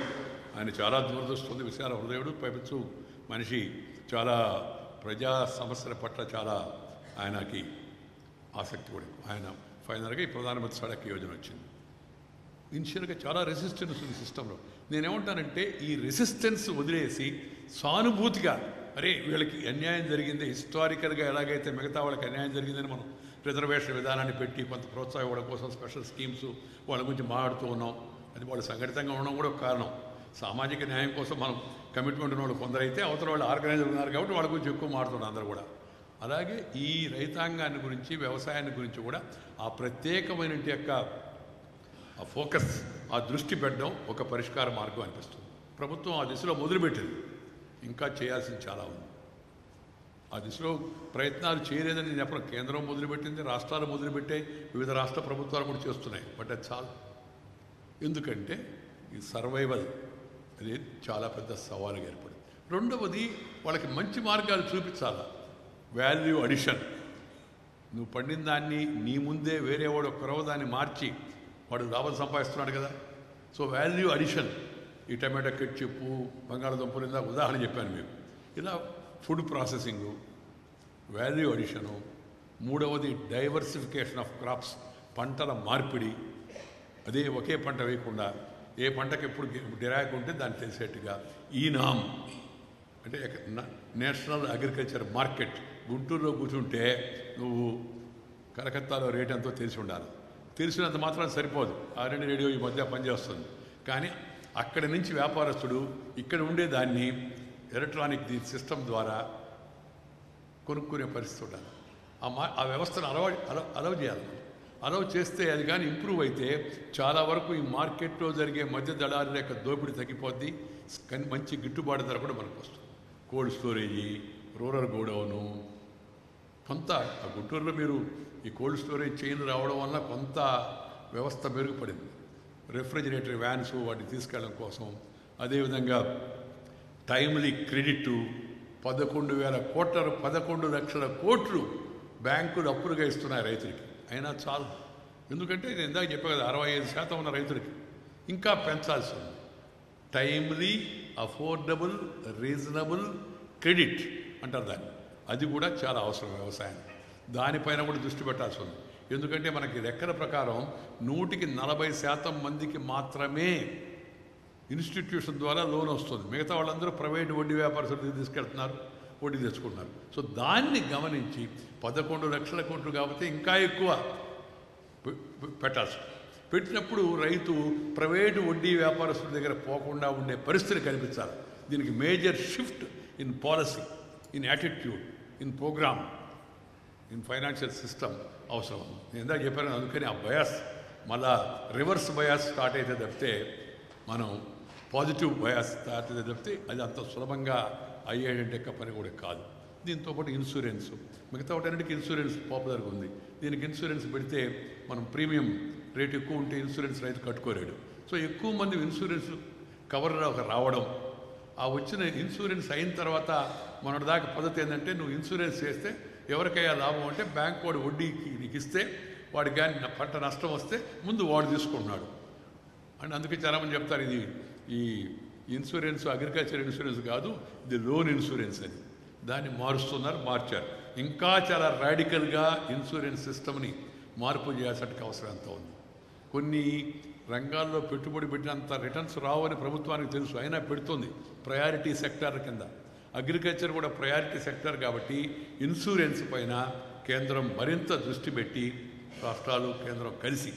ఆయన చాలా దూరదృష్టి విశాల హృదయుడు పైపించు మనిషి చాలా ప్రజా సమస్యల పట్ల చాలా ఆయనకి ఆసక్తి కూడా ఆయన ఫైనల్గా ఈ ప్రధానమంత్రి సడక్ యోజన వచ్చింది. ఇన్షియల్గా చాలా రెసిస్టెన్స్ ఉంది సిస్టంలో. నేనేమంటానంటే ఈ రెసిస్టెన్స్ వదిలేసి సానుభూతిగా అరే వీళ్ళకి అన్యాయం జరిగింది హిస్టారికల్గా ఎలాగైతే మిగతా వాళ్ళకి అన్యాయం జరిగిందని మనం రిజర్వేషన్ విధానాన్ని పెట్టి కొంత ప్రోత్సాహం ఇవ్వడం కోసం స్పెషల్ స్కీమ్స్ వాళ్ళ గురించి మాట్లాడుతూ ఉన్నాం. అది వాళ్ళు సంఘటితంగా ఉండడం కూడా ఒక కారణం. సామాజిక న్యాయం కోసం మనం కమిట్మెంట్ ఉన్న వాళ్ళు కొందరైతే అవతల వాళ్ళు ఆర్గనైజర్ ఉన్నారు కాబట్టి వాళ్ళ గురించి ఎక్కువ మాట్లాడుతున్నారు అందరూ కూడా. అలాగే ఈ రైతాంగాన్ని గురించి వ్యవసాయాన్ని గురించి కూడా ఆ ప్రత్యేకమైన యొక్క ఆ ఫోకస్ ఆ దృష్టి పెట్టడం ఒక పరిష్కార మార్గం అనిపిస్తుంది. ప్రభుత్వం ఆ దిశలో మొదలుపెట్టింది. ఇంకా చేయాల్సింది చాలా ఉంది. ఆ దిశలో ప్రయత్నాలు చేయలేదని నేను చెప్పను. కేంద్రం మొదలుపెట్టింది రాష్ట్రాలు మొదలుపెట్టాయి వివిధ రాష్ట్ర ప్రభుత్వాలు కూడా చేస్తున్నాయి. బట్ అది చాలు. ఎందుకంటే ఈ సర్వైవల్ అది చాలా పెద్ద సవాలుగా ఏర్పడింది. రెండవది వాళ్ళకి మంచి మార్గాలు చూపించాలి? వాల్యూ అడిషన్ నువ్వు పండిన దాన్ని నీ ముందే వేరేవాడు ఒకరవ దాన్ని మార్చి వాడు లాభం సంపాదిస్తున్నాడు కదా? సో వాల్యూ అడిషన్ ఈ టమాటో చెప్పు బంగాళదుంపలు ఇందాక ఉదాహరణ చెప్పాను మేము ఇలా ఫుడ్ ప్రాసెసింగు వాల్యూ అడిషను మూడవది డైవర్సిఫికేషన్ ఆఫ్ క్రాప్స్ పంటల మార్పిడి. అదే ఒకే పంట వేయకుండా ఏ పంటకు ఎప్పుడు డిరాక్ ఉంటే దాన్ని తెలిసేట్టుగా ఈనామ్ అంటే నేషనల్ అగ్రికల్చర్ మార్కెట్. గుంటూరులో కూర్చుంటే నువ్వు కలకత్తాలో రేట్ ఎంతో తెలిసి ఉండాలి. తెలిసినంత మాత్రం సరిపోదు. ఆర్ఎండి రేడియో ఈ మధ్య పనిచేస్తుంది. కానీ అక్కడి నుంచి వ్యాపారస్తుడు ఇక్కడ ఉండే దాన్ని ఎలక్ట్రానిక్ ది సిస్టమ్ ద్వారా కొనుక్కునే పరిస్థితి ఉండాలి. ఆ మా ఆ వ్యవస్థను అలవా అలవ అలవ చేయాలి అలౌ చేస్తే అది కానీ ఇంప్రూవ్ అయితే చాలా వరకు ఈ మార్కెట్లో జరిగే మధ్య దళారుల యొక్క దోపిడీ తగ్గిపోద్ది. కానీ మంచి గిట్టుబాటు ధర కూడా మనకు వస్తుంది. కోల్డ్ స్టోరేజీ రూరల్ గోడౌను కొంత ఆ గుంటూరులో మీరు ఈ కోల్డ్ స్టోరేజ్ చైన్ రావడం వల్ల కొంత వ్యవస్థ మెరుగుపడింది. రెఫ్రిజిరేటర్ వ్యాన్స్ వాటిని తీసుకెళ్ళడం కోసం. అదేవిధంగా టైమ్లీ క్రెడిట్ పదకొండు వేల కోట్ల పదకొండు లక్షల కోట్లు బ్యాంకులు అప్పులుగా ఇస్తున్నాయి రైతులకి. అయినా చాలు. ఎందుకంటే నేను ఇందాక చెప్పా కదా అరవై ఐదు శాతం ఉన్న రైతులకి ఇంకా పెంచాల్సి ఉంది టైమ్లీ అఫోర్డబుల్ రీజనబుల్ క్రెడిట్ అంటారు దాన్ని. అది కూడా చాలా అవసరం వ్యవసాయం దానిపైన కూడా దృష్టి పెట్టాల్సి ఉంది. ఎందుకంటే మనకి లెక్కల ప్రకారం నూటికి నలభై శాతం మందికి మాత్రమే ఇన్స్టిట్యూషన్ ద్వారా లోన్ వస్తుంది. మిగతా వాళ్ళందరూ ప్రైవేట్ వడ్డీ వ్యాపారస్తులు తీసుకెళ్తున్నారు. వడ్డీ తెచ్చుకున్నారు సో దాన్ని గమనించి పదకొండు లక్షల కోట్లు కాబట్టి ఇంకా ఎక్కువ పెట్టాల్సి పెట్టినప్పుడు రైతు ప్రైవేటు వడ్డీ వ్యాపారస్తుల దగ్గర పోకుండా ఉండే పరిస్థితి కనిపించాలి. దీనికి major shift in policy in attitude in programme in financial system అవసరం. నేను ఇందాక చెప్పాను అందుకని ఆ బయాస్ మళ్ళా రివర్స్ బయాస్ స్టార్ట్ అయితే తప్పితే మనం పాజిటివ్ బయాస్ స్టార్ట్ అయితే తప్పితే అది అంత సులభంగా అయ్యేటంటే పని కూడా కాదు. దీంతో పాటు ఇన్సూరెన్స్. మిగతా వాటన్నిటికీ ఇన్సూరెన్స్ పాపులర్గా ఉంది. దీనికి ఇన్సూరెన్స్ పెడితే మనం ప్రీమియం రేట్ ఎక్కువ ఉంటే ఇన్సూరెన్స్ రైతు కట్టుకోలేడు. సో ఎక్కువ మంది ఇన్సూరెన్స్ కవర్ రావడం. ఆ వచ్చిన ఇన్సూరెన్స్ అయిన తర్వాత మన దాకా పద్ధతి ఏంటంటే నువ్వు ఇన్సూరెన్స్ చేస్తే ఎవరికైనా లాభం అంటే బ్యాంక్ వాడు వడ్డీకి నీకు ఇస్తే వాడి కానీ పంట నష్టం వస్తే ముందు వాడు తీసుకుంటున్నాడు. అండ్ అందుకే చాలామంది చెప్తారు ఇది ఈ ఇన్సూరెన్స్ అగ్రికల్చర్ ఇన్సూరెన్స్ కాదు ఇది లోన్ ఇన్సూరెన్స్ అని. దాన్ని మారుస్తున్నారు మార్చారు. ఇంకా చాలా రాడికల్గా ఇన్సూరెన్స్ సిస్టమ్ని మార్పు చేయాల్సిన అవసరం ఎంత ఉంది. కొన్ని రంగాల్లో పెట్టుబడి పెట్టినంత రిటర్న్స్ రావని ప్రభుత్వానికి తెలుసు అయినా పెడుతుంది ప్రయారిటీ సెక్టార్ కింద. అగ్రికల్చర్ కూడా ప్రయారిటీ సెక్టార్ కాబట్టి ఇన్సూరెన్స్ పైన కేంద్రం మరింత దృష్టి పెట్టి రాష్ట్రాలు కేంద్రం కలిసి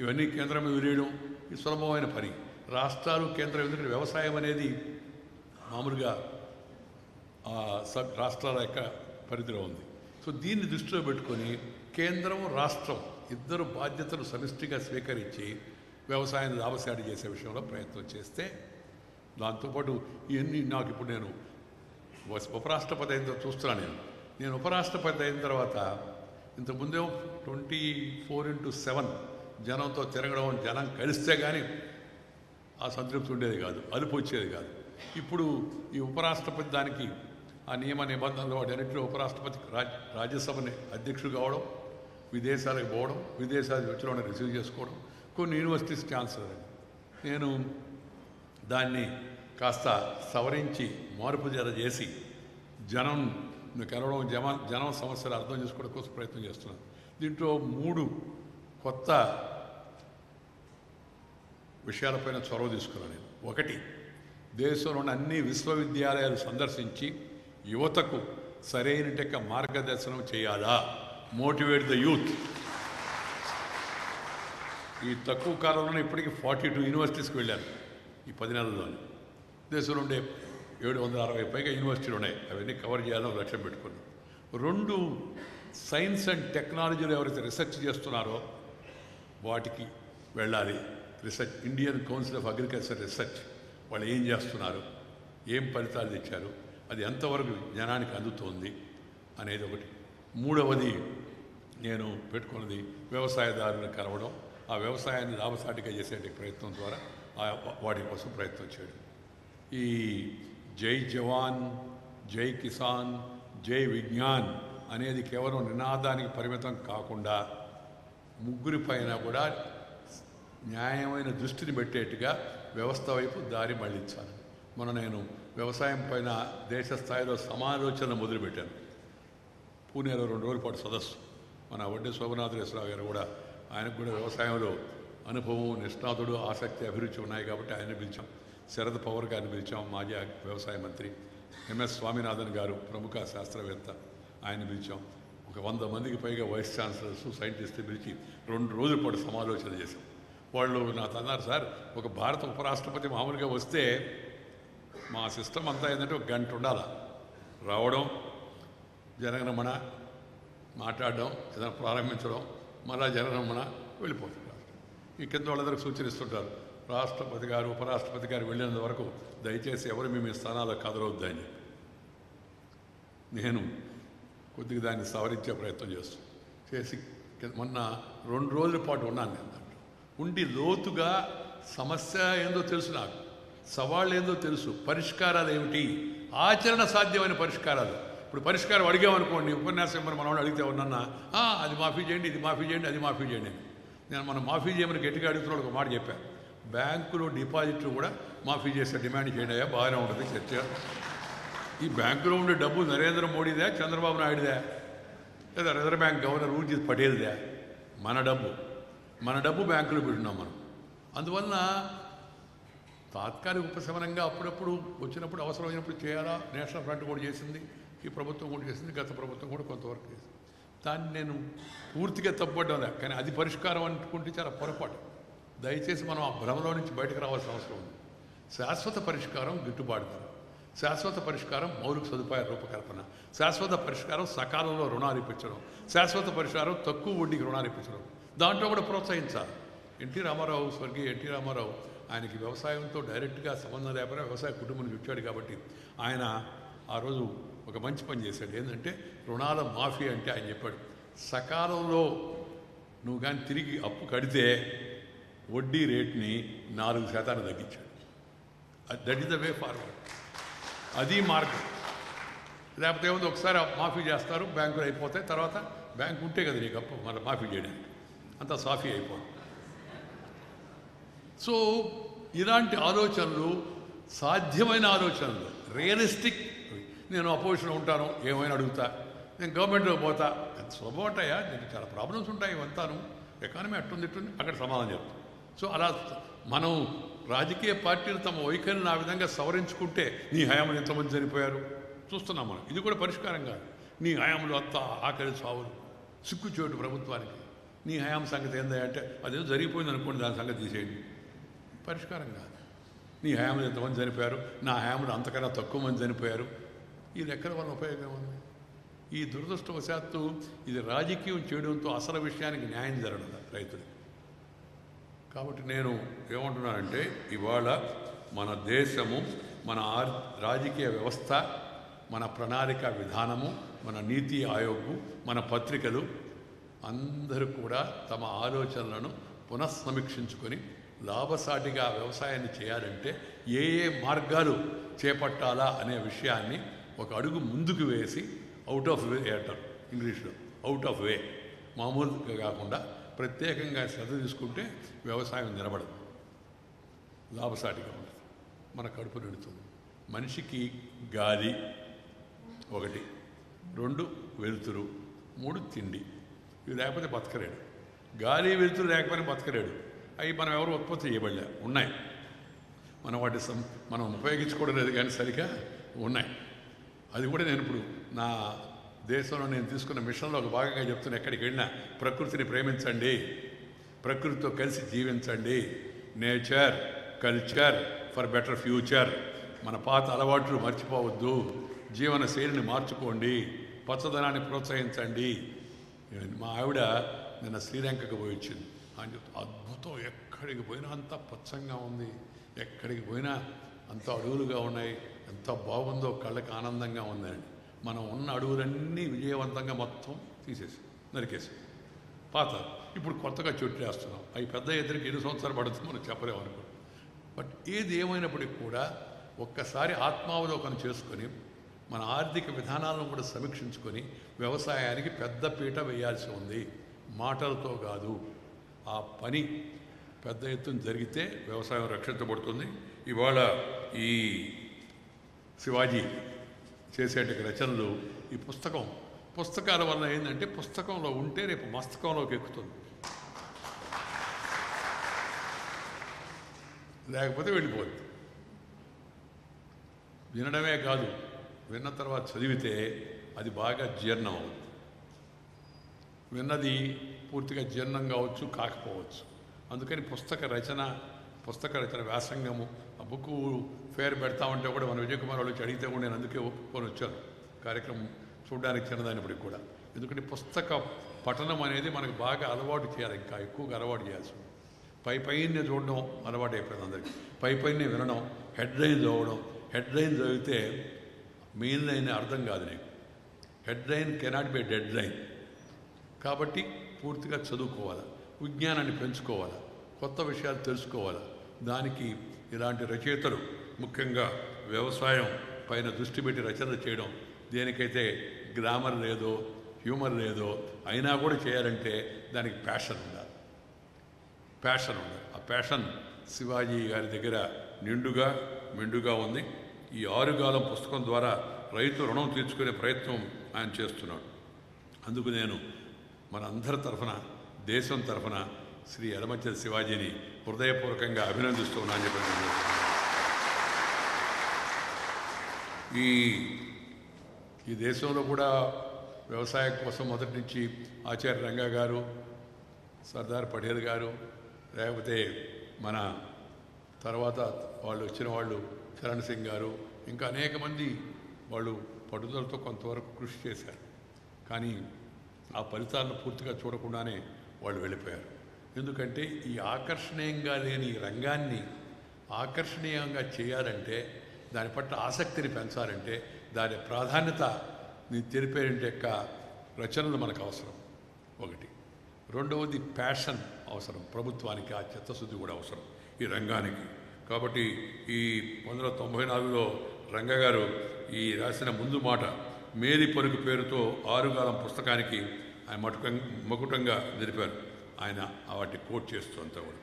ఇవన్నీ కేంద్రం మీద వేయడం ఇది సులభమైన పని. రాష్ట్రాలు కేంద్రం ఎందుకంటే వ్యవసాయం అనేది మామూలుగా సబ్ రాష్ట్రాల యొక్క పరిధిలో ఉంది. సో దీన్ని దృష్టిలో పెట్టుకొని కేంద్రం రాష్ట్రం ఇద్దరు బాధ్యతలు సమిష్టిగా స్వీకరించి వ్యవసాయాన్ని లాభసాటి చేసే విషయంలో ప్రయత్నం చేస్తే దాంతోపాటు ఇవన్నీ నాకు ఇప్పుడు నేను ఉపరాష్ట్రపతి అయిన తర్వాత చూస్తున్నాను నేను. నేను ఉపరాష్ట్రపతి అయిన తర్వాత ఇంతకుముందే ట్వంటీ ఫోర్ ఇంటూ సెవెన్ జనంతో తిరగడం జనం కలిస్తే కానీ ఆ సంతృప్తి ఉండేది కాదు అలుపు వచ్చేది కాదు. ఇప్పుడు ఈ ఉపరాష్ట్రపతి దానికి ఆ నియమ నిబంధనలు వాటన్నిటిలో ఉపరాష్ట్రపతి రాజ్ రాజ్యసభని అధ్యక్షుడు కావడం విదేశాలకు పోవడం విదేశాలకు వచ్చిన వాళ్ళని రిసీవ్ చేసుకోవడం కొన్ని యూనివర్సిటీస్ ఛాన్సలర్ నేను దాన్ని కాస్త సవరించి మార్పు జర చేసి జనం కలవడం జమ జనం సమస్యలు అర్థం చేసుకోవడం కోసం ప్రయత్నం చేస్తున్నాను. దీంట్లో మూడు కొత్త విషయాలపైన చొరవ తీసుకున్నాను నేను ఒకటి దేశంలోని అన్ని విశ్వవిద్యాలయాలు సందర్శించి యువతకు సరైన టెక్క మార్గదర్శనం చేయాలా? మోటివేట్ ద యూత్ ఈ తక్కువ కాలంలో ఇప్పటికీ ఫార్టీ టూ యూనివర్సిటీస్కి వెళ్ళాను. ఈ పది నెలల్లోనే దేశంలో ఉండే ఏడు వందల అరవై పైగా యూనివర్సిటీలు ఉన్నాయి. అవన్నీ కవర్ చేయాలని లక్ష్యం పెట్టుకున్నాం రెండు సైన్స్ అండ్ టెక్నాలజీలో ఎవరైతే రీసెర్చ్ చేస్తున్నారో వాటికి వెళ్ళాలి. Research Indian Council of Agriculture Research వాళ్ళు ఏం చేస్తున్నారు ఏం ఫలితాలు తెచ్చారు అది ఎంతవరకు జనానికి అందుతోంది అనేది ఒకటి. మూడవది నేను పెట్టుకున్నది వ్యవసాయదారులను కలవడం ఆ వ్యవసాయాన్ని లాభసాటిగా చేసే ప్రయత్నం ద్వారా వాటి కోసం ప్రయత్నం చేయడం. ఈ జై జవాన్ జై కిసాన్ జై విజ్ఞాన్ అనేది కేవలం నినాదానికి పరిమితం కాకుండా ముగ్గురి పైన కూడా న్యాయమైన దృష్టిని పెట్టేట్టుగా వ్యవస్థ వైపు దారి మళ్ళించాలి మొన్న నేను వ్యవసాయం పైన దేశ స్థాయిలో సమాలోచన మొదలుపెట్టాను. పూణేలో రెండు రోజుల పాటు సదస్సు. మన వడ్డీ శోభనాథరేశ్వరరావు గారు కూడా ఆయనకు కూడా వ్యవసాయంలో అనుభవం నిష్ణాతుడు ఆసక్తి అభిరుచి ఉన్నాయి కాబట్టి ఆయన పిలిచాం. శరద్ పవర్ గారిని పిలిచాం మాజీ వ్యవసాయ మంత్రి ఎంఎస్ స్వామినాథన్ గారు ప్రముఖ శాస్త్రవేత్త ఆయన పిలిచాం. ఒక వంద మందికి పైగా వైస్ ఛాన్సలర్స్ సైంటిస్ట్ పిలిచి రెండు రోజుల పాటు సమాలోచన చేశాం. వాళ్ళు నాతో అన్నారు సార్ ఒక భారత ఉపరాష్ట్రపతి మామూలుగా వస్తే మా సిస్టమ్ అంతా ఏంటంటే ఒక గంట ఉండాలి? రావడం జనగణమణ మాట్లాడడం ఏదైనా ప్రారంభించడం మళ్ళా జనగణమణ వెళ్ళిపోతుంటారు ఈ కింద వాళ్ళందరికీ సూచనిస్తుంటారు రాష్ట్రపతి గారు ఉపరాష్ట్రపతి గారు వెళ్ళినంత వరకు దయచేసి ఎవరు మీ మీ స్థానాలకు కదలవద్దని నేను కొద్దిగా దాన్ని సవరించే ప్రయత్నం చేస్తాను చేసి మొన్న రెండు రోజుల పాటు ఉన్నాను నేను ఉండి లోతుగా సమస్య ఏందో తెలుసు నాకు. సవాళ్ళు ఏందో తెలుసు. పరిష్కారాలు ఏమిటి? ఆచరణ సాధ్యమైన పరిష్కారాలు. ఇప్పుడు పరిష్కారం అడిగామనుకోండి ఉపన్యాసం మరి మనం అడిగితే ఉన్నన్నా అది మాఫీ చేయండి ఇది మాఫీ చేయండి అది మాఫీ చేయండి నేను మనం మాఫీ చేయమని గట్టిగా అడుగుతున్నాడు ఒక మాట చెప్పాను బ్యాంకులో డిపాజిట్లు కూడా మాఫీ చేసే డిమాండ్ చేయండి అయ్యా బాగానే ఉంటుంది చర్చ. ఈ బ్యాంకులో ఉండే డబ్బు నరేంద్ర మోడీదే చంద్రబాబు నాయుడుదే? లేదా రిజర్వ్ బ్యాంక్ గవర్నర్ ఊర్జిత్ పటేల్దే? మన డబ్బు. మన డబ్బు బ్యాంకులో పెట్టున్నాం మనం. అందువలన తాత్కాలిక ఉపశమనంగా అప్పుడప్పుడు వచ్చినప్పుడు అవసరమైనప్పుడు చేయాలా? నేషనల్ ఫ్రంట్ కూడా చేసింది. ఈ ప్రభుత్వం కూడా చేసింది. గత ప్రభుత్వం కూడా కొంతవరకు చేసింది. దాన్ని నేను పూర్తిగా తప్పడం కానీ అది పరిష్కారం అనుకుంటే చాలా పొరపాటు. దయచేసి మనం ఆ భ్రమలో నుంచి బయటకు రావాల్సిన అవసరం ఉంది. శాశ్వత పరిష్కారం గిట్టుబాటు ధర. శాశ్వత పరిష్కారం మౌలిక సదుపాయాల రూపకల్పన. శాశ్వత పరిష్కారం సకాలంలో రుణాలు ఇప్పించడం. శాశ్వత పరిష్కారం తక్కువ వడ్డీకి రుణాలు ఇప్పించడం. దాంట్లో కూడా ప్రోత్సహించాలి. ఎన్టీ రామారావు స్వర్గీయ ఎన్టీ రామారావు ఆయనకి వ్యవసాయంతో డైరెక్ట్గా సంబంధం లేకపోయినా వ్యవసాయ కుటుంబం నుంచి కాబట్టి ఆయన ఆ రోజు ఒక మంచి పని చేశాడు. ఏంటంటే రుణాల మాఫీ అంటే ఆయన చెప్పాడు. సకాలంలో నువ్వు కానీ తిరిగి అప్పు కడితే వడ్డీ రేట్ని నాలుగు శాతాన్ని తగ్గించాడు. That is the way forward అది మార్గం. లేకపోతే ఏముంది? ఒకసారి మాఫీ చేస్తారు బ్యాంకులు అయిపోతాయి. తర్వాత బ్యాంకు ఉంటే కదా నీకు అప్పు మళ్ళీ మాఫీ చేయడానికి. అంతా సాఫీ అయిపోతుంది సో ఇలాంటి ఆలోచనలు సాధ్యమైన ఆలోచనలు రియలిస్టిక్ నేను అపోజిషన్ ఉంటాను ఏమైనా అడుగుతా నేను గవర్నమెంట్లో పోతా ఎంత సులభం ఉంటాయా? నీకు చాలా ప్రాబ్లమ్స్ ఉంటాయి ఇవంతాను. ఎకానమీ అట్టుంది ఇట్టుంది అక్కడ సమాధానం చెప్తాను సో అలా మనం రాజకీయ పార్టీలు తమ వైఖరిని ఆ విధంగా సవరించుకుంటే నీ హయాంలో ఎంతమంది చనిపోయారు? చూస్తున్నాం మనం. ఇది కూడా పరిష్కారం కాదు. నీ హయాంలో అంతా ఆకలి సావులు సిగ్గుచోటు ప్రభుత్వానికి. నీ హయాం సంగతి ఏందా అంటే అదేదో జరిగిపోయింది అనుకోండి దాని సంగతి తీసేయండి. పరిష్కారం కాదు. నీ హయాంలో ఎంతమంది చనిపోయారు నా హయాంలో అంతకన్నా తక్కువ మంది చనిపోయారు. ఈ లెక్కల వల్ల ఉపయోగం ఉంది? ఈ దురదృష్టవశాత్తు ఇది రాజకీయం చేయడంతో అసలు విషయానికి న్యాయం జరగదు రైతులు కాబట్టి నేను ఏమంటున్నానంటే ఇవాళ మన దేశము మన ఆర్ రాజకీయ వ్యవస్థ మన ప్రణాళిక విధానము మన నీతి ఆయోగ్ మన పత్రికలు అందరూ కూడా తమ ఆలోచనలను పునఃసమీక్షించుకొని లాభసాటిగా వ్యవసాయాన్ని చేయాలంటే ఏ ఏ మార్గాలు చేపట్టాలా అనే విషయాన్ని ఒక అడుగు ముందుకు వేసి అవుట్ ఆఫ్ వే అంటారు ఇంగ్లీష్లో. అవుట్ ఆఫ్ వే మామూలుగా కాకుండా ప్రత్యేకంగా శ్రద్ధ తీసుకుంటే వ్యవసాయం నిలబడదు. లాభసాటిగా ఉంటుంది. మన కడుపు నిండుతుంది. మనిషికి గాలి ఒకటి. రెండు వెలుతురు. మూడు తిండి. ఇవి లేకపోతే బతకలేడు. గాలి వెలుతురు లేకపోతే బతకలేడు. అవి మనం ఎవరు ఉత్పత్తి చేయబడలే. ఉన్నాయి. మనం వాటి సం మనం ఉపయోగించుకోవడం లేదు కానీ సరిగా ఉన్నాయి. అది కూడా నేను ఇప్పుడు నా దేశంలో నేను తీసుకున్న మిషన్లో ఒక భాగంగా చెప్తున్నా. ఎక్కడికి వెళ్ళినా ప్రకృతిని ప్రేమించండి. ప్రకృతితో కలిసి జీవించండి. Nature culture for better future. మన పాత అలవాట్లు మర్చిపోవద్దు. జీవన శైలిని మార్చుకోండి. పచ్చదనాన్ని ప్రోత్సహించండి. మా ఆవిడ నిన్న శ్రీలంకకు పోయి వచ్చింది. అని చెప్తే అద్భుతం! ఎక్కడికి పోయినా అంత పచ్చంగా ఉంది. ఎక్కడికి పోయినా అంత అడవులుగా ఉన్నాయి. ఎంత బాగుందో కళ్ళకి ఆనందంగా ఉందండి మనం ఉన్న అడవులన్నీ విజయవంతంగా మొత్తం తీసేసి. నరికేసి. పాత ఇప్పుడు కొత్తగా చెట్లు వేస్తున్నాం. అవి పెద్ద ఎదురికి ఎన్ని సంవత్సరాలు పడుతుంది మనం చెప్పలేము అనుకో బట్ ఏది ఏమైనప్పటికీ కూడా ఒక్కసారి ఆత్మావలోకనం చేసుకొని మన ఆర్థిక విధానాలను కూడా సమీక్షించుకొని వ్యవసాయానికి పెద్ద పీట వేయాల్సి ఉంది. మాటలతో కాదు. ఆ పని పెద్ద ఎత్తున జరిగితే వ్యవసాయం రక్షించబడుతుంది. ఇవాళ ఈ శివాజీ చేసేట రచనలు ఈ పుస్తకం పుస్తకాల వల్ల ఏంటంటే పుస్తకంలో ఉంటే రేపు మస్తకంలోకి ఎక్కుతుంది. లేకపోతే వెళ్ళిపోద్ది. వినడమే కాదు. విన్న తర్వాత చదివితే అది బాగా జీర్ణం అవుతుంది విన్నది పూర్తిగా జీర్ణం కావచ్చు కాకపోవచ్చు. అందుకని పుస్తక రచన పుస్తక రచన వ్యాసంగము ఆ బుక్ ఫేర్ పెడతా ఉంటే కూడా మన విజయ్ కుమార్ వాళ్ళు వచ్చి అడిగితే కూడా నేను అందుకే ఒప్పుకొని వచ్చాను. కార్యక్రమం చూడడానికి చిన్నదైనప్పటికి కూడా. ఎందుకంటే పుస్తక పఠనం అనేది మనకు బాగా అలవాటు చేయాలి ఇంకా ఎక్కువగా అలవాటు చేయాల్సి ఉంది. పై పైనే చూడడం అలవాటు అయిపోయింది అందరికీ. పై పైనే వినడం హెడ్ లైన్ చదవడం హెడ్ లైన్ చదివితే మెయిన్ లైన్ అర్థం కాదు నీకు. Headline cannot be deadline కాబట్టి పూర్తిగా చదువుకోవాలి విజ్ఞానాన్ని పెంచుకోవాలి కొత్త విషయాలు తెలుసుకోవాలి. దానికి ఇలాంటి రచయితలు ముఖ్యంగా వ్యవసాయం పైన దృష్టి పెట్టి రచనలు చేయడం దేనికైతే గ్రామర్ లేదో హ్యూమర్ లేదో అయినా కూడా చేయాలంటే దానికి ప్యాషన్ ఉండాలి. ప్యాషన్ ఉండాలి. ఆ ప్యాషన్ శివాజీ గారి దగ్గర నిండుగా మెండుగా ఉంది. ఈ ఆరుగాలం పుస్తకం ద్వారా రైతు రుణం తీర్చుకునే ప్రయత్నం ఆయన చేస్తున్నాడు. అందుకు నేను మన అందరి తరఫున దేశం తరఫున శ్రీ ఎలమచ్చల శివాజీని హృదయపూర్వకంగా అభినందిస్తున్నాను చెప్పి ఈ ఈ దేశంలో కూడా వ్యవసాయం కోసం మొదటి నుంచి ఆచార్య రంగా గారు సర్దార్ పటేల్ గారు లేకపోతే మన తర్వాత వాళ్ళు వచ్చిన వాళ్ళు చరణ్ సింగ్ గారు ఇంకా అనేక మంది వాళ్ళు పట్టుదలతో కొంతవరకు కృషి చేశారు. కానీ ఆ ఫలితాలను పూర్తిగా చూడకుండానే వాళ్ళు వెళ్ళిపోయారు. ఎందుకంటే ఈ ఆకర్షణీయంగా లేని ఈ రంగాన్ని ఆకర్షణీయంగా చేయాలంటే దాని పట్ల ఆసక్తిని పెంచాలంటే దాని ప్రాధాన్యత తెలిపేంటి యొక్క రచనలు మనకు అవసరం. ఒకటి. రెండవది ప్యాషన్ అవసరం. ప్రభుత్వానికి ఆ చిత్తశుద్ధి కూడా అవసరం. ఈ రంగానికి. కాబట్టి ఈ వందల తొంభై నాలుగులో రంగ గారు ఈ రాసిన ముందు మాట మేరీ పరుగు పేరుతో ఆరుగాలం పుస్తకానికి ఆయన మటుకం మకుటంగా నిలిపారు. ఆయన వాటి కోట్ చేస్తూ అంతా కూడా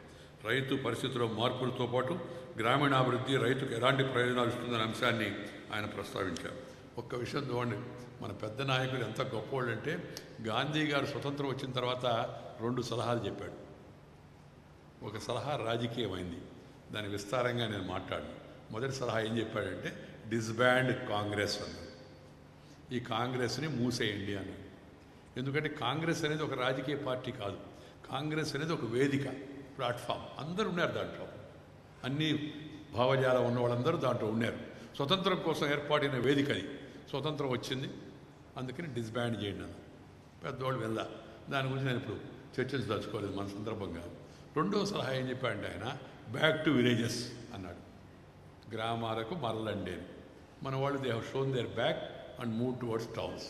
రైతు పరిస్థితుల్లో మార్పులతో పాటు గ్రామీణాభివృద్ధి రైతుకు ఎలాంటి ప్రయోజనాలు ఇస్తుందనే అంశాన్ని ఆయన ప్రస్తావించారు. ఒక్క విషయం చూడండి. మన పెద్ద నాయకులు ఎంత గొప్పవాళ్ళు అంటే గాంధీ గారు స్వతంత్రం వచ్చిన తర్వాత రెండు సలహాలు చెప్పాడు. ఒక సలహా రాజకీయమైంది. దాని విస్తారంగా నేను మాట్లాడను. మొదటి సలహా ఏం చెప్పాడంటే డిస్బ్యాండ్ కాంగ్రెస్ అన్నాడు. ఈ కాంగ్రెస్ని మూసేయండి అన్నాడు. ఎందుకంటే కాంగ్రెస్ అనేది ఒక రాజకీయ పార్టీ కాదు. కాంగ్రెస్ అనేది ఒక వేదిక ప్లాట్ఫామ్. అందరూ ఉన్నారు దాంట్లో. అన్ని భావజాలం ఉన్న వాళ్ళందరూ దాంట్లో ఉన్నారు. స్వతంత్రం కోసం ఏర్పాటైన వేదిక అది. స్వతంత్రం వచ్చింది. అందుకని డిస్బ్యాండ్ చేయండి అన్న పెద్దవాళ్ళు వెళ్దా దాని గురించి నేను ఇప్పుడు చర్చించదలుచుకోలేదు మన సందర్భంగా. రెండో సలహా ఏం చెప్పాడంటే ఆయన బ్యాక్ టు విలేజెస్ అన్నాడు. గ్రామాలకు మరలండి మన వాళ్ళు దే హ్ shown their back and move towards towns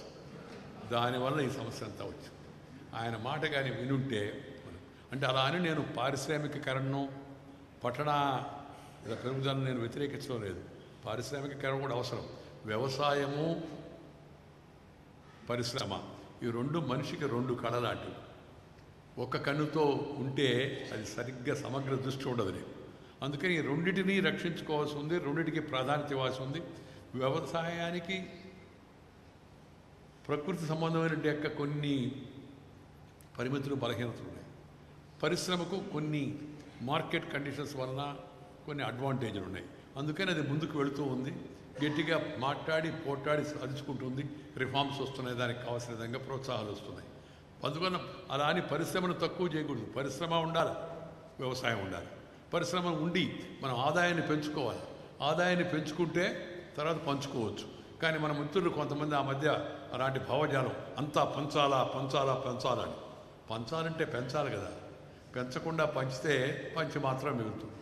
దానివల్ల ఈ సమస్య అంతా వచ్చింది. ఆయన మాట కానీ వినుంటే అంటే అలా అని నేను పారిశ్రామికీకరణను పట్టణ ఇలా పెరుగుదలను నేను వ్యతిరేకించడం లేదు. పారిశ్రామికీకరణ కూడా అవసరం. వ్యవసాయము పరిశ్రమ ఈ రెండు మనిషికి రెండు కళ లాంటివి. ఒక కన్నుతో ఉంటే అది సరిగ్గా సమగ్ర దృష్టి ఉండదు నీకు. అందుకని రెండింటిని రక్షించుకోవాల్సి ఉంది రెండింటికి ప్రాధాన్యత ఇవ్వాల్సి ఉంది. వ్యవసాయానికి ప్రకృతి సంబంధమైన యొక్క కొన్ని పరిమితులు బలహీనతలు ఉన్నాయి. పరిశ్రమకు కొన్ని మార్కెట్ కండిషన్స్ వలన కొన్ని అడ్వాంటేజ్లు ఉన్నాయి. అందుకని అది ముందుకు వెళుతూ ఉంది. గట్టిగా మాట్లాడి పోట్లాడి సాధించుకుంటుంది రిఫార్మ్స్ వస్తున్నాయి దానికి కావాల్సిన విధంగా ప్రోత్సాహాలు వస్తున్నాయి. అందుకన్న అలా అని పరిశ్రమను తక్కువ చేయకూడదు. పరిశ్రమ ఉండాలి వ్యవసాయం ఉండాలి. పరిశ్రమ ఉండి మనం ఆదాయాన్ని పెంచుకోవాలి. ఆదాయాన్ని పెంచుకుంటే తర్వాత పంచుకోవచ్చు. కానీ మన మిత్రులు కొంతమంది ఆ మధ్య అలాంటి భావజాలం అంతా పంచాలా పంచాలా పెంచాలని పంచాలంటే పెంచాలి కదా. పెంచకుండా పంచితే పంచి మాత్రం మిగులుతుంది.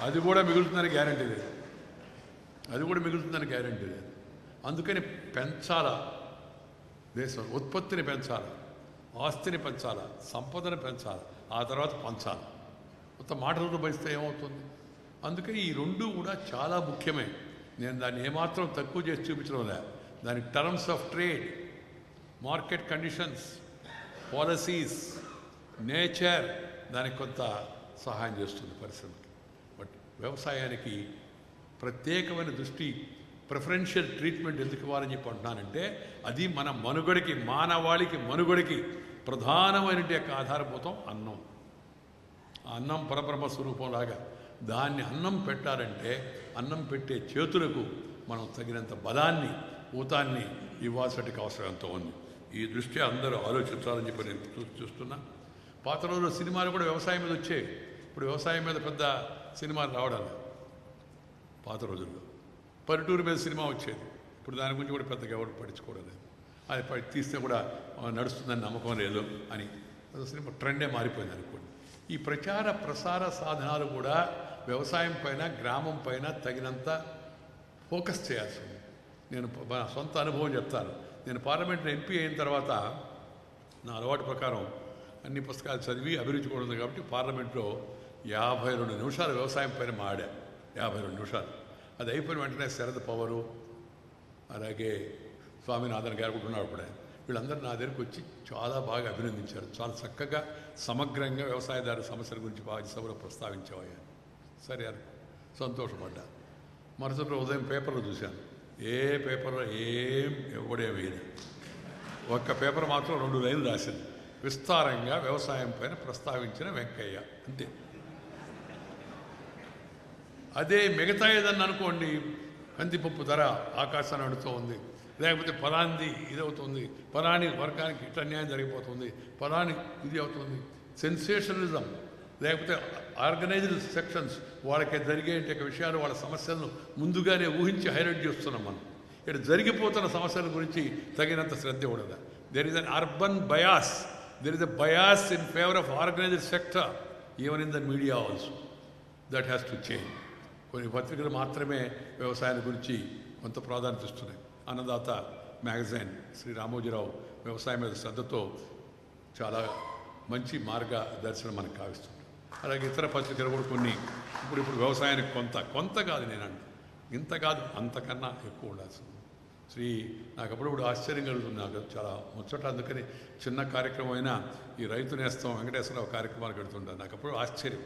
అది కూడా మిగులుతుందని గ్యారంటీ లేదు. అది కూడా మిగులుతుందని గ్యారంటీ లేదు. అందుకని పెంచాలా దేశం ఉత్పత్తిని పెంచాలి ఆస్తిని పెంచాలి సంపదను పెంచాలి ఆ తర్వాత పంచాలి. మొత్తం మాటలు భరిస్తే ఏమవుతుంది? అందుకని ఈ రెండు కూడా చాలా ముఖ్యమే. నేను దాన్ని ఏమాత్రం తక్కువ చేసి చూపించడం లే. దాని terms of trade market conditions policies nature దానికి కొంత సహాయం చేస్తుంది పరిశ్రమకి. బట్ వ్యవసాయానికి ప్రత్యేకమైన దృష్టి ప్రిఫరెన్షియల్ ట్రీట్మెంట్ ఎందుకు ఇవ్వాలని చెప్పి అంటున్నానంటే అది మన మనుగడికి మానవాళికి మనుగడికి ప్రధానమైన యొక్క ఆధారభూతం అన్నం. అన్నం పరబ్రహ్మ స్వరూపంలాగా దాన్ని అన్నం పెట్టాలంటే అన్నం పెట్టే చేతులకు మనం తగినంత బలాన్ని ఊతాన్ని ఇవ్వాల్సటికి అవసరం ఎంతో ఉంది. ఈ దృష్ట్యా అందరూ ఆలోచించాలని చెప్పి నేను చూ- చూస్తున్నా. పాత రోజుల్లో సినిమాలు కూడా వ్యవసాయం మీద వచ్చాయి. ఇప్పుడు వ్యవసాయం మీద పెద్ద సినిమాలు రావడం పాత రోజుల్లో. పల్లెటూరు మీద సినిమా వచ్చేది. ఇప్పుడు దాని గురించి కూడా పెద్దగా ఎవరు పట్టించుకోవడం అది తీస్తే కూడా నడుస్తుందని నమ్మకం లేదు అని సినిమా ట్రెండే మారిపోయింది అనుకోండి. ఈ ప్రచార ప్రసార సాధనాలు కూడా వ్యవసాయం పైన గ్రామం పైన తగినంత ఫోకస్ చేయాల్సి ఉంది. నేను నా సొంత అనుభవం చెప్తాను. నేను పార్లమెంట్లో ఎంపీ అయిన తర్వాత నా అలవాటు ప్రకారం అన్ని పుస్తకాలు చదివి అభిరుచి కూడా ఉంది కాబట్టి పార్లమెంట్లో యాభై రెండు నిమిషాలు వ్యవసాయం పైన మాడా. యాభై రెండు నిమిషాలు. అది అయిపోయిన వెంటనే శరద్ పవరు అలాగే స్వామినాథన్ గారు కూడా ఉన్నారు అప్పుడే. వీళ్ళందరూ నా దగ్గరికి వచ్చి చాలా బాగా అభినందించారు. చాలా చక్కగా సమగ్రంగా వ్యవసాయదారు సమస్యల గురించి బాగా సభలో ప్రస్తావించావయ్యా. సరే అని. సంతోషపడ్డా. మరుసటి ఉదయం పేపర్లో చూశాను. ఏ పేపర్లో ఏం ఇవ్వడే వేయలేదు. ఒక్క పేపర్ మాత్రం రెండు లైన్లు రాసింది. విస్తారంగా వ్యవసాయం పైన ప్రస్తావించిన వెంకయ్య. అంతే. అదే మిగతా ఏదన్నా అనుకోండి కందిపప్పు ధర ఆకాశాన్ని అడుతూ ఉంది లేకపోతే ఫలాంది ఇది అవుతుంది ఫలాని వర్గానికి ఇట్లా అన్యాయం జరిగిపోతుంది. పలాని ఇది అవుతుంది. సెన్సేషనలిజం. లేకపోతే ఆర్గనైజ్డ్ సెక్షన్స్. వాళ్ళకి జరిగే విషయాలు వాళ్ళ సమస్యలను ముందుగానే ఊహించి హైలైట్ చేస్తున్నాం మనం. ఇక్కడ జరిగిపోతున్న సమస్యల గురించి తగినంత శ్రద్ధ ఉండదు there is an urban bias there is a bias in favour of organised sector even in the media also that has to change కొన్ని పత్రికలు మాత్రమే వ్యవసాయం గురించి కొంత ప్రాధాన్యత ఇస్తున్నాయి. అన్నదాత మ్యాగజైన్ శ్రీ రామోజీరావు వ్యవసాయం మీద శ్రద్ధతో చాలా మంచి మార్గదర్శనం మనకు కావిస్తుంది. అలాగే ఇతర పత్రికలు కూడా కొన్ని ఇప్పుడు ఇప్పుడు వ్యవసాయానికి కొంత కొంత కాదు నేనండి ఇంత కాదు అంతకన్నా ఎక్కువ ఉండాల్సింది. శ్రీ నాకు అప్పుడప్పుడు ఆశ్చర్యం కలుగుతుంది నాకు చాలా ముచ్చట అందుకని చిన్న కార్యక్రమం అయినా ఈ రైతు నేస్తం వెంకటేశ్వరరావు కార్యక్రమాలు పెడుతుంటాను నాకు అప్పుడు ఆశ్చర్యం.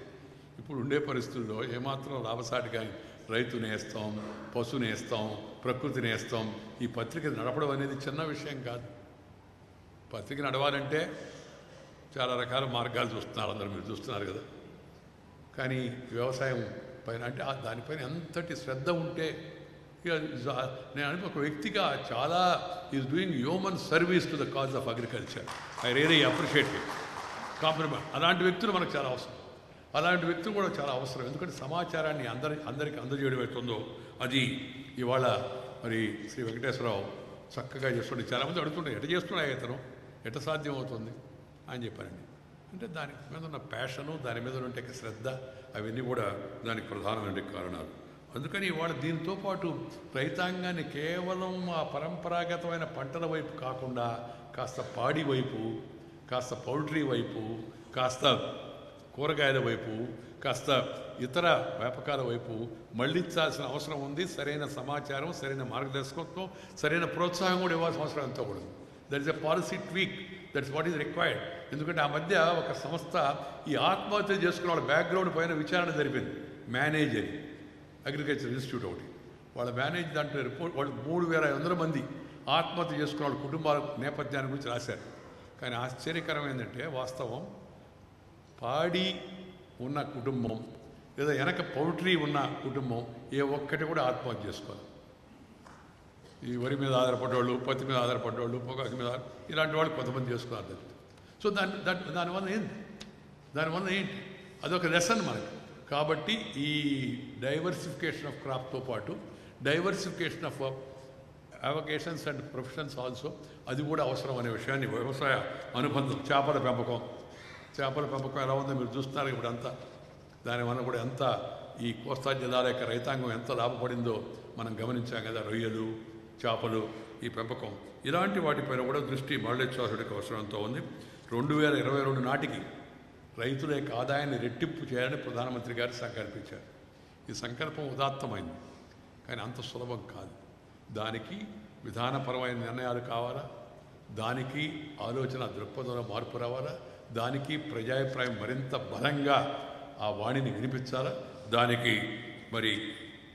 ఇప్పుడు ఉండే పరిస్థితుల్లో ఏమాత్రం లాభసాటి కానీ రైతు నేస్తాం వేస్తాం నేస్తాం ప్రకృతి నేస్తాం ఈ పత్రిక నడపడం అనేది చిన్న విషయం కాదు. పత్రిక నడవాలంటే చాలా రకాల మార్గాలు చూస్తున్నారు అందరూ మీరు చూస్తున్నారు కదా. కానీ వ్యవసాయం పైన అంటే దానిపైన ఎంతటి శ్రద్ధ ఉంటే నేను అనుకో ఒక వ్యక్తిగా చాలా is doing human service to the cause of agriculture I really appreciate compromise అలాంటి వ్యక్తులు మనకు చాలా అవసరం. అలాంటి వ్యక్తులు కూడా చాలా అవసరం. ఎందుకంటే సమాచారాన్ని అందరి అందరికి అందజేయడం అవుతుందో అది ఇవాళ మరి శ్రీ వెంకటేశ్వరరావు చక్కగా చేస్తుండే. చాలామంది అడుగుతుండే ఎట చేస్తున్నాయి ఇతను? ఎట సాధ్యం అవుతుంది అని చెప్పారండి. అంటే దాని మీద ఉన్న ప్యాషను దాని మీద ఉంటే శ్రద్ధ అవన్నీ కూడా దానికి ప్రధానమైన కారణాలు. అందుకని ఇవాళ దీంతో పాటు రైతాంగాన్ని కేవలం ఆ పరంపరాగతమైన పంటల వైపు కాకుండా కాస్త పాడి వైపు కాస్త పౌల్ట్రీ వైపు కాస్త కూరగాయల వైపు కాస్త ఇతర వ్యాపకాల వైపు మళ్ళించాల్సిన అవసరం ఉంది. సరైన సమాచారం సరైన మార్గదర్శకత్వం సరైన ప్రోత్సాహం కూడా ఇవ్వాల్సిన అవసరం ఎంతో కూడా that is a policy tweak that's what is required ఎందుకంటే ఆ మధ్య ఒక సంస్థ ఈ ఆత్మహత్య చేసుకున్న వాళ్ళ బ్యాక్గ్రౌండ్ పైన విచారణ జరిపింది. మేనేజర్ అగ్రికల్చర్ ఇన్స్టిట్యూట్ ఒకటి. వాళ్ళ మేనేజ్ దాంట్లో రిపోర్ట్ వాళ్ళు మూడు వేల ఐదు వందల మంది ఆత్మహత్య చేసుకున్న వాళ్ళ కుటుంబాల నేపథ్యాన్ని గురించి రాశారు. కానీ ఆశ్చర్యకరం ఏంటంటే వాస్తవం పాడి ఉన్న కుటుంబం లేదా వెనక పౌల్ట్రీ ఉన్న కుటుంబం ఏ ఒక్కటి కూడా ఆత్మహత్య చేసుకోవాలి ఈ వరి మీద ఆధారపడ్డవాళ్ళు పత్తి మీద ఆధారపడ్డవాళ్ళు పొగాకు మీద ఇలాంటి వాళ్ళు కొంతమంది చేసుకున్నారు దాన్ని సో దాని దాని దానివల్ల ఏంటి? దానివల్ల ఏంటి? అదొక లెసన్ మనకి. కాబట్టి ఈ డైవర్సిఫికేషన్ ఆఫ్ క్రాప్తో పాటు diversification of avocations and professions also అది కూడా అవసరం అనే విషయాన్ని వ్యవసాయ అనుబంధం చేపల పెంపకం చేపల పెంపకం ఎలా ఉందో మీరు చూస్తున్నారు ఇప్పుడంతా దానివల్ల కూడా ఎంత ఈ కోస్తా జిల్లాల యొక్క రైతాంగం ఎంత లాభపడిందో మనం గమనించాం కదా రొయ్యలు చేపలు ఈ పెంపకం. ఇలాంటి వాటిపైన కూడా దృష్టి మరళేశ్వరుడికి అవసరం ఉంది. రెండు వేల ఇరవై రెండు నాటికి రైతుల యొక్క ఆదాయాన్ని రెట్టింపు చేయాలని ప్రధానమంత్రి గారు సంకల్పించారు. ఈ సంకల్పం ఉదాత్తమైంది. కానీ అంత సులభం కాదు. దానికి విధానపరమైన నిర్ణయాలు కావాలా? దానికి ఆలోచన దృక్పథంలో మార్పు రావాలా? దానికి ప్రజాభిప్రాయం మరింత బలంగా ఆ వాణిని వినిపించాలా? దానికి మరి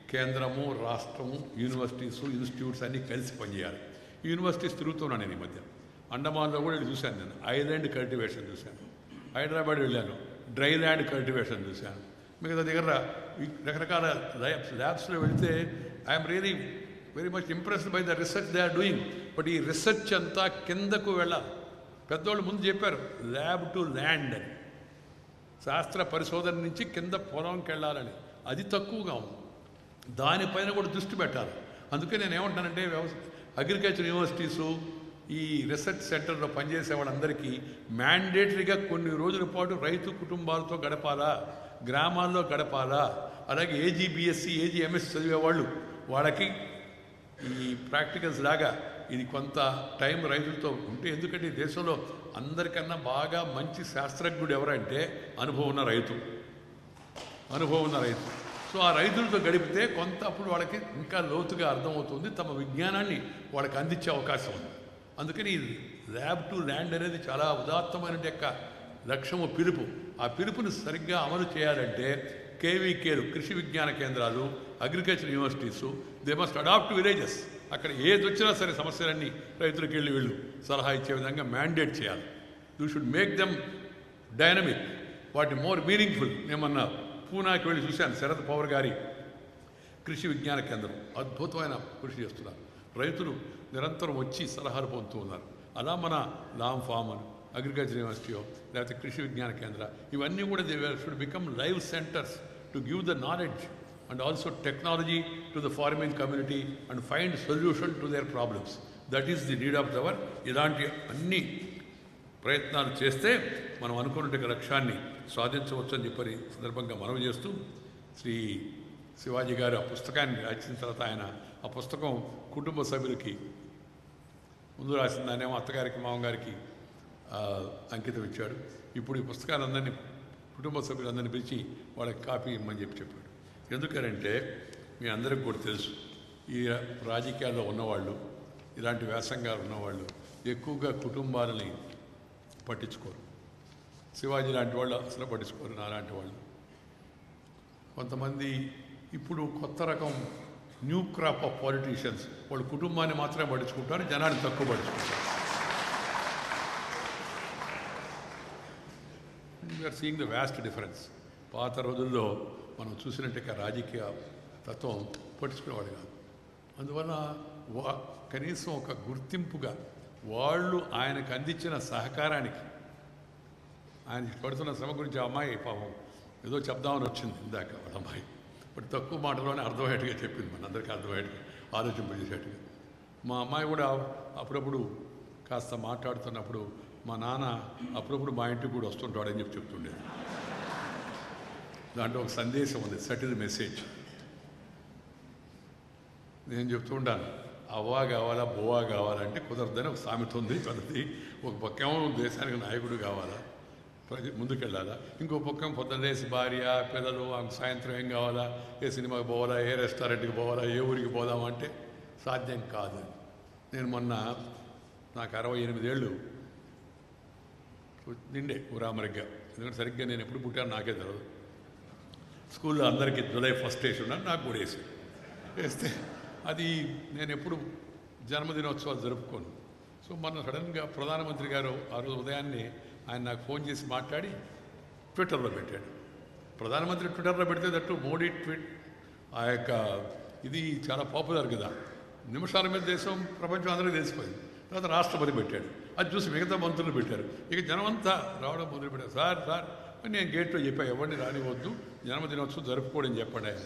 కేంద్రము రాష్ట్రము యూనివర్సిటీస్ ఇన్స్టిట్యూట్స్ అన్నీ కలిసి పనిచేయాలి. యూనివర్సిటీస్ తిరుగుతున్నాను నేను ఈ మధ్య. అండమాన్లో కూడా వెళ్ళి చూశాను నేను. ఐల్యాండ్ కల్టివేషన్ చూశాను. హైదరాబాద్ వెళ్ళాను. డ్రై ల్యాండ్ కల్టివేషన్ చూశాను. మిగతా దగ్గర రకరకాల ల్యాబ్స్ ల్యాబ్స్లో వెళితే I'm really very much impressed by the research they are doing. But ఈ రీసెర్చ్ అంతా కిందకు వెళ్ళాలి. పెద్దవాళ్ళు ముందు చెప్పారు ల్యాబ్ టు ల్యాండ్ అని. శాస్త్ర పరిశోధన నుంచి కింద పొలంకి వెళ్ళాలని. అది తక్కువగా ఉంది. దానిపైన కూడా దృష్టి పెట్టాలి. అందుకే నేను ఏమంటానంటే వ్యవసాయ అగ్రికల్చర్ యూనివర్సిటీసు ఈ రీసెర్చ్ సెంటర్లో పనిచేసే వాళ్ళందరికీ మ్యాండేటరీగా కొన్ని రోజుల పాటు రైతు కుటుంబాలతో గడపాలా? గ్రామాల్లో గడపాలా? అలాగే ఏజీబీఎస్సీ ఏజీఎంఎస్ చదివే వాళ్ళు వాళ్ళకి ఈ ప్రాక్టికల్స్ లాగా ఇది కొంత టైం రైతులతో ఉంటే ఎందుకంటే ఈ దేశంలో అందరికన్నా బాగా మంచి శాస్త్రజ్ఞుడు ఎవరంటే అనుభవం ఉన్న రైతు. అనుభవం ఉన్న రైతు. సో ఆ రైతులతో గడిపితే కొంత అప్పుడు వాళ్ళకి ఇంకా లోతుగా అర్థమవుతుంది తమ విజ్ఞానాన్ని వాళ్ళకి అందించే అవకాశం ఉంది. అందుకని ఈ ల్యాబ్ టు ల్యాండ్ అనేది చాలా ఉదాత్తమైన యొక్క లక్ష్యము పిలుపు. ఆ పిలుపుని సరిగ్గా అమలు చేయాలంటే కేవీకేలు కృషి విజ్ఞాన కేంద్రాలు agriculture universities they must adopt villages అక్కడ ఏది వచ్చినా సరే సమస్యలన్నీ రైతులకు వెళ్ళి వెళ్ళు. సలహా ఇచ్చే విధంగా మ్యాండేట్ చేయాలి. You should make them dynamic వాటి మోర్ మీనింగ్ఫుల్ ఏమన్నా పూనాకి వెళ్ళి చూశాను శరద్ పవర్ గారి కృషి విజ్ఞాన కేంద్రం. అద్భుతమైన కృషి చేస్తున్నారు. రైతులు నిరంతరం వచ్చి సలహాలు పొందుతూ ఉన్నారు. అలా మన లామ్ ఫామ్ అని అగ్రికల్చర్ యూనివర్సిటీ లేకపోతే కృషి విజ్ఞాన కేంద్ర ఇవన్నీ కూడా they should become live centres to give the knowledge and also technology to the farming community and find solution to their problems that is the need of the hour ఇలాంటి అన్ని ప్రయత్నాలు చేస్తే మనం అనుకున్నటువంటి లక్ష్యాన్ని సాధించవచ్చు అని చెప్పని సందర్భంగా మనవి చేస్తూ శ్రీ శివాజీ గారు ఆ పుస్తకాన్ని రాసిన తర్వాత ఆయన ఆ పుస్తకం కుటుంబ సభ్యులకి ముందు రాసిన దానేమో అత్తగారికి మామగారికి అంకితం ఇచ్చాడు. ఇప్పుడు ఈ పుస్తకాలందరినీ కుటుంబ సభ్యులందరినీ పిలిచి వాళ్ళకి కాపీ ఇమ్మని చెప్పి చెప్పాడు. ఎందుకనంటే మీ అందరికి కూడా తెలుసు ఈ రాజకీయాల్లో ఉన్నవాళ్ళు ఇలాంటి వ్యాసంగాలు ఉన్నవాళ్ళు ఎక్కువగా కుటుంబాలని పట్టించుకోరు. శివాజీ లాంటి వాళ్ళు అసలు పట్టించుకోరు నాలాంటి వాళ్ళు. కొంతమంది ఇప్పుడు కొత్త రకం న్యూ క్రాప్ ఆఫ్ పాలిటీషియన్స్ వాళ్ళు కుటుంబాన్ని మాత్రమే పట్టించుకుంటారు జనాన్ని తక్కువ పట్టించుకుంటారు. We're seeing the vast difference పాత రోజుల్లో మనం చూసినట్టుగా రాజకీయ తత్వం పట్టించుకునేవాడు కాదు. అందువల్ల వా కనీసం ఒక గుర్తింపుగా వాళ్ళు ఆయనకు అందించిన సహకారానికి ఆయన పడుతున్న శ్రమ గురించి ఆ అమ్మాయి పాపం ఏదో చెప్దామని వచ్చింది ఇందాక వాళ్ళ అమ్మాయి. ఇప్పుడు తక్కువ మాటలోనే అర్థమయ్యేట్టుగా చెప్పింది మనందరికీ అర్థమయ్యేట్టుగా ఆలోచింపజేసేట్టుగా. మా అమ్మాయి కూడా అప్పుడప్పుడు కాస్త మాట్లాడుతున్నప్పుడు మా నాన్న అప్పుడప్పుడు మా ఇంటికి కూడా వస్తుంటాడని చెప్పి చెప్తుండేది. దాంట్లో ఒక సందేశం ఉంది సటిల్ మెసేజ్ నేను చెప్తూ ఉంటాను అవ్వా కావాలా బోవా కావాలంటే కుదరదని ఒక సామెత ఉంది పద్ధతి ఒక పక్కేమో దేశానికి నాయకుడు కావాలా ప్రతి ముందుకెళ్ళాలా? ఇంకో పక్కం పొద్దున్న భార్య పిల్లలు ఆమె సాయంత్రం ఏం కావాలా? ఏ సినిమాకి పోవాలా? ఏ రెస్టారెంట్కి పోవాలా? ఏ ఊరికి పోదామంటే సాధ్యం కాదు. నేను మొన్న నాకు అరవై ఎనిమిదేళ్ళు నిండే ఊరామరిగ్గా ఎందుకంటే సరిగ్గా నేను ఎప్పుడు పుట్టాను నాకే తెలియదు స్కూల్లో అందరికీ జూలై ఫస్ట్ వేసి నాకు కూడా వేసి. వేస్తే అది నేను ఎప్పుడు జన్మదినోత్సవాలు జరుపుకోను. సో మొన్న సడన్గా ప్రధానమంత్రి గారు ఆ రోజు ఉదయాన్నే ఆయన నాకు ఫోన్ చేసి మాట్లాడి ట్విట్టర్లో పెట్టాడు. ప్రధానమంత్రి ట్విట్టర్లో పెడితే దట్టు మోడీ ట్వీట్ ఆ యొక్క ఇది చాలా పాపులర్ కదా. నిమిషాల మీద దేశం ప్రపంచం అందరికీ తెలిసిపోయింది. తర్వాత రాష్ట్రపతి పెట్టాడు. అది చూసి మిగతా మంత్రులు పెట్టారు. ఇక జనం అంతా రావడం మొదలు పెట్టారు సార్ సార్ నేను గేట్లో చెప్పా ఎవరిని రానివద్దు జన్మదినోత్సవం జరుపుకోడని చెప్పండి. ఆయన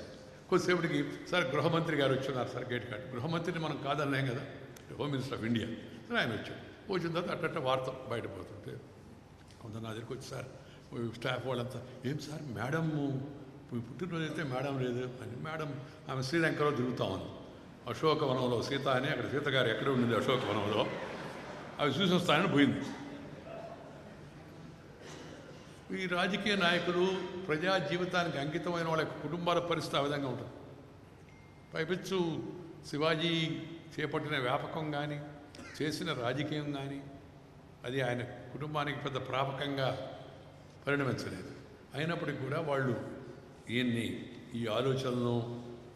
కొద్దిసేపటికి సార్ గృహమంత్రి గారు వచ్చున్నారు సార్ గేట్ కాదు గృహమంత్రిని మనం కాదన్నాం కదా హోమ్ మినిస్టర్ ఆఫ్ ఇండియా సరే ఆయన వచ్చాడు. వచ్చిన తర్వాత అట్టట్ట వార్త బయటపోతుంటే కొంత నా దగ్గరికి వచ్చి సార్ స్టాఫ్ వాళ్ళంతా ఏం సార్ మేడం పుట్టినరోజు అయితే మేడం లేదు. అని మేడం ఆమె శ్రీలంకలో తిరుగుతా ఉంది. అశోకవనంలో సీత అని అక్కడ సీత గారు ఎక్కడ ఉండింది అశోకవనంలో. అవి చూసి వస్తానని పోయింది. ఈ రాజకీయ నాయకులు ప్రజా జీవితానికి అంకితమైన వాళ్ళ కుటుంబాల పరిస్థితి ఆ విధంగా ఉంటుంది. పైపిచ్చు శివాజీ చేపట్టిన వ్యాపకం కానీ చేసిన రాజకీయం కానీ అది ఆయన కుటుంబానికి పెద్ద ప్రాపకంగా పరిణమించలేదు. అయినప్పటికీ కూడా వాళ్ళు ఈయన్ని ఈ ఆలోచనలను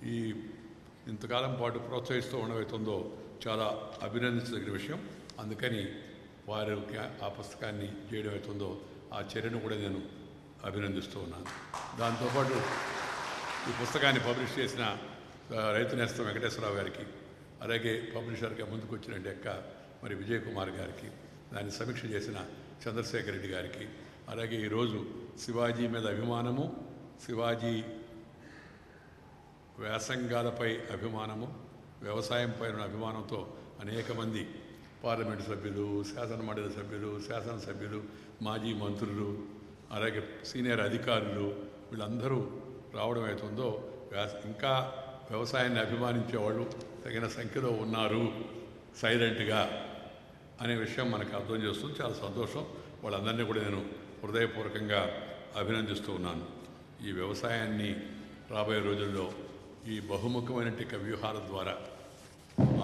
ఈ ఇంతకాలం పాటు ప్రోత్సహిస్తూ ఉండవైతుందో చాలా అభినందించదగిన విషయం. అందుకని వారికి ఆ పుస్తకాన్ని చేయడం అవుతుందో ఆ చర్యను కూడా నేను అభినందిస్తూ ఉన్నాను. దాంతోపాటు ఈ పుస్తకాన్ని పబ్లిష్ చేసిన రైతు నేస్తం వెంకటేశ్వరరావు గారికి అలాగే పబ్లిషర్గా ముందుకు వచ్చిన మరి విజయ్ కుమార్ గారికి దాన్ని సమీక్ష చేసిన చంద్రశేఖర్ రెడ్డి గారికి అలాగే ఈరోజు శివాజీ మీద అభిమానము శివాజీ వ్యాసంగాలపై అభిమానము వ్యవసాయంపై ఉన్న అభిమానంతో అనేక మంది పార్లమెంటు సభ్యులు శాసన మండలి సభ్యులు శాసనసభ్యులు మాజీ మంత్రులు అలాగే సీనియర్ అధికారులు వీళ్ళందరూ రావడం అవుతుందో ఇంకా వ్యవసాయాన్ని అభిమానించే వాళ్ళు తగిన సంఖ్యలో ఉన్నారు సైలెంట్గా అనే విషయం మనకు అర్థం చేస్తుంది. చాలా సంతోషం. వాళ్ళందరినీ కూడా నేను హృదయపూర్వకంగా అభినందిస్తూ ఉన్నాను. ఈ వ్యవసాయాన్ని రాబోయే రోజుల్లో ఈ బహుముఖమైన యొక్క వ్యూహాల ద్వారా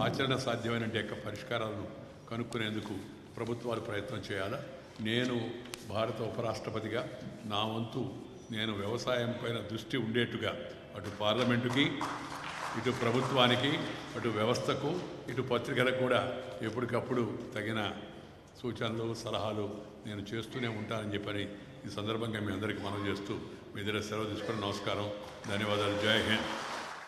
ఆచరణ సాధ్యమైన యొక్క పరిష్కారాలను కనుక్కునేందుకు ప్రభుత్వాలు ప్రయత్నం చేయాలా? నేను భారత ఉపరాష్ట్రపతిగా నా వంతు నేను వ్యవసాయం పైన దృష్టి ఉండేట్టుగా అటు పార్లమెంటుకి ఇటు ప్రభుత్వానికి అటు వ్యవస్థకు ఇటు పత్రికలకు కూడా ఎప్పటికప్పుడు తగిన సూచనలు సలహాలు నేను చేస్తూనే ఉంటానని చెప్పని ఈ సందర్భంగా మీ అందరికీ మనం చేస్తూ మీ దగ్గర సెలవు తీసుకుని నమస్కారం. ధన్యవాదాలు. జై హింద్.